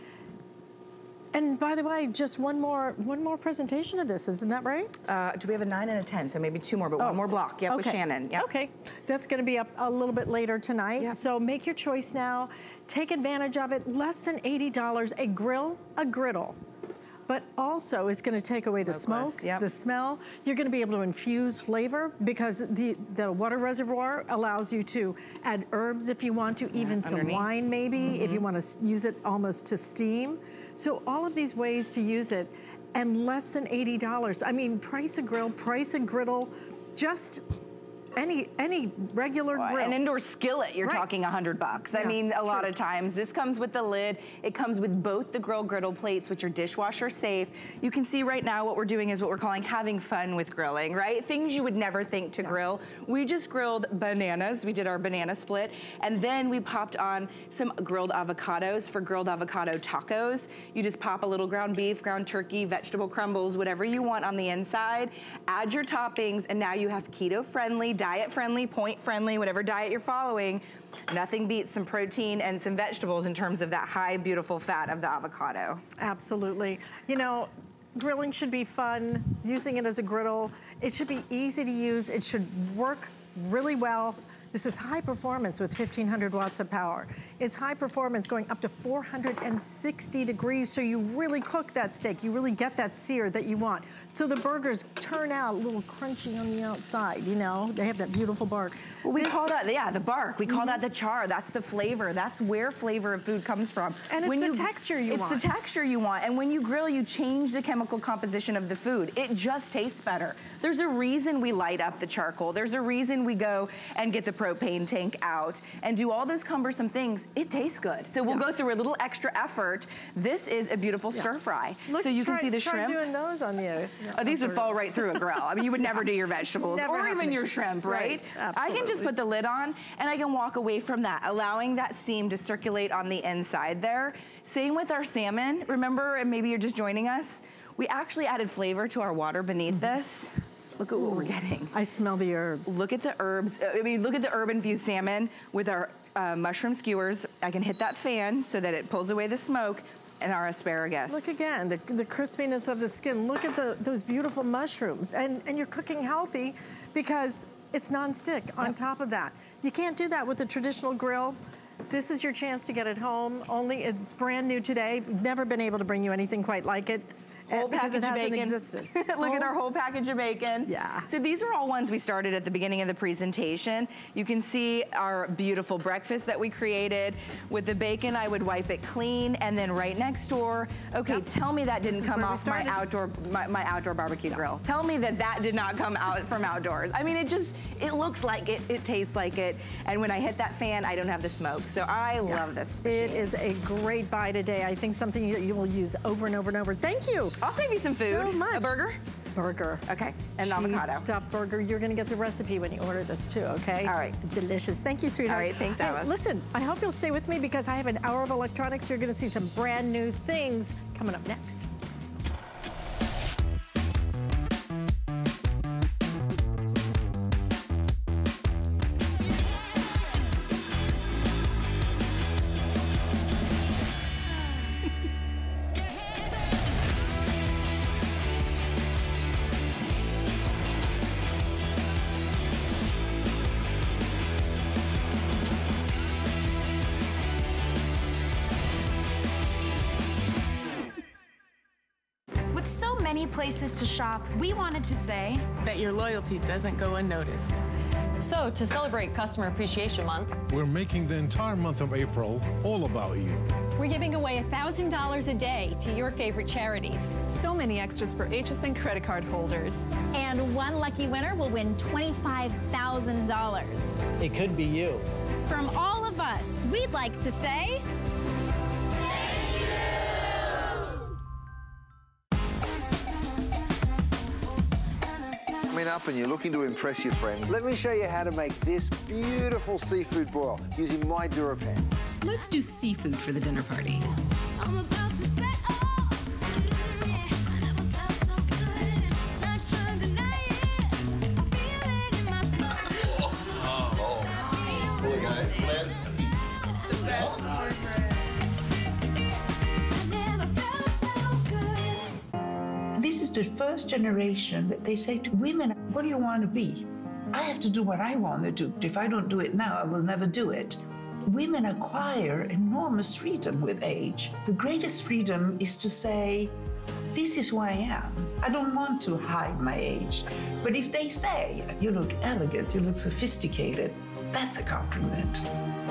And by the way, just one more one more presentation of this, isn't that right? Uh, do we have a nine and a 10? So maybe two more, but oh. one more block. Yep, okay. with Shannon. Yep. Okay, that's gonna be up a little bit later tonight. Yep. So make your choice now. Take advantage of it. Less than $80, a grill, a griddle but also it's going to take away the smoke, yep. the smell. You're going to be able to infuse flavor because the, the water reservoir allows you to add herbs if you want to, even yeah, some wine maybe, mm -hmm. if you mm-hmm. want to use it almost to steam. So all of these ways to use it and less than $80. I mean, price a grill, price a griddle, just any any regular grill. An indoor skillet, you're right. talking a hundred bucks. Yeah, I mean, a true. lot of times this comes with the lid. It comes with both the grill griddle plates, which are dishwasher safe. You can see right now what we're doing is what we're calling having fun with grilling, right? Things you would never think to yeah. grill. We just grilled bananas. We did our banana split. And then we popped on some grilled avocados for grilled avocado tacos. You just pop a little ground beef, ground turkey, vegetable crumbles, whatever you want on the inside. Add your toppings, and now you have keto friendly, diet friendly, point friendly, whatever diet you're following, nothing beats some protein and some vegetables in terms of that high, beautiful fat of the avocado. Absolutely. You know, grilling should be fun, using it as a griddle. It should be easy to use. It should work really well this is high performance with 1500 watts of power. It's high performance going up to 460 degrees so you really cook that steak. You really get that sear that you want. So the burgers turn out a little crunchy on the outside, you know? They have that beautiful bark. Well, we this, call that, yeah, the bark. We call mm -hmm. that the char. That's the flavor. That's where flavor of food comes from. And it's when the you, texture you it's want. It's the texture you want. And when you grill, you change the chemical composition of the food. It just tastes better. There's a reason we light up the charcoal. There's a reason we go and get the propane tank out and do all those cumbersome things. It tastes good. So we'll yeah. go through a little extra effort. This is a beautiful yeah. stir fry. Look, so you try, can see the try shrimp. doing those on the... oh, these would fall right through a grill. I mean, you would never do your vegetables never or even your shrimp, right? right? I can just put the lid on and I can walk away from that, allowing that steam to circulate on the inside there. Same with our salmon. Remember, and maybe you're just joining us, we actually added flavor to our water beneath mm -hmm. this. Look at what we're getting. I smell the herbs. Look at the herbs. I mean, look at the herb infused salmon with our uh, mushroom skewers. I can hit that fan so that it pulls away the smoke and our asparagus. Look again, the, the crispiness of the skin. Look at the, those beautiful mushrooms. And, and you're cooking healthy because it's nonstick on yep. top of that. You can't do that with a traditional grill. This is your chance to get it home. Only it's brand new today. Never been able to bring you anything quite like it. Whole package of bacon. Look whole? at our whole package of bacon. Yeah. So these are all ones we started at the beginning of the presentation. You can see our beautiful breakfast that we created. With the bacon, I would wipe it clean. And then right next door, okay, yep. tell me that didn't come off my outdoor, my, my, outdoor barbecue yep. grill. Tell me that that did not come out from outdoors. I mean, it just, it looks like it, it tastes like it. And when I hit that fan, I don't have the smoke. So I yeah. love this. Machine. It is a great buy today. I think something you will use over and over and over. Thank you. I'll save you some food. So much. A burger? Burger. Okay, and Cheese avocado. stuffed burger. You're gonna get the recipe when you order this too, okay? All right. Delicious. Thank you, sweetheart. All right, thanks, Alyce. Hey, listen, I hope you'll stay with me because I have an hour of electronics. You're gonna see some brand new things coming up next. Shop, we wanted to say that your loyalty doesn't go unnoticed. So, to celebrate Customer Appreciation Month, We're making the entire month of April all about you. We're giving away $1,000 a day to your favorite charities. So many extras for HSN credit card holders. And one lucky winner will win $25,000. It could be you. From all of us, we'd like to say, up and you're looking to impress your friends, let me show you how to make this beautiful seafood boil using my DuraPan. Let's do seafood for the dinner party. Hey guys, let's This is the first generation that they say to women, What do you want to be? I have to do what I want to do. If I don't do it now, I will never do it. Women acquire enormous freedom with age. The greatest freedom is to say, This is who I am. I don't want to hide my age. But if they say, You look elegant, you look sophisticated, that's a compliment.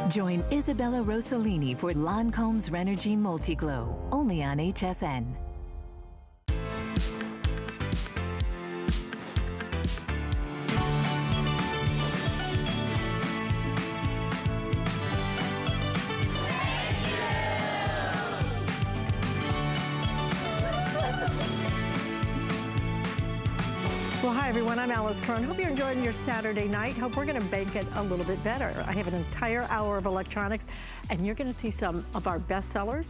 Join Isabella Rossellini for Lancome's Rénergie Multiglow, only on HSN. Everyone, I'm Alyce Caron. Hope you're enjoying your Saturday night. Hope we're gonna make it a little bit better. I have an entire hour of electronics and you're gonna see some of our best sellers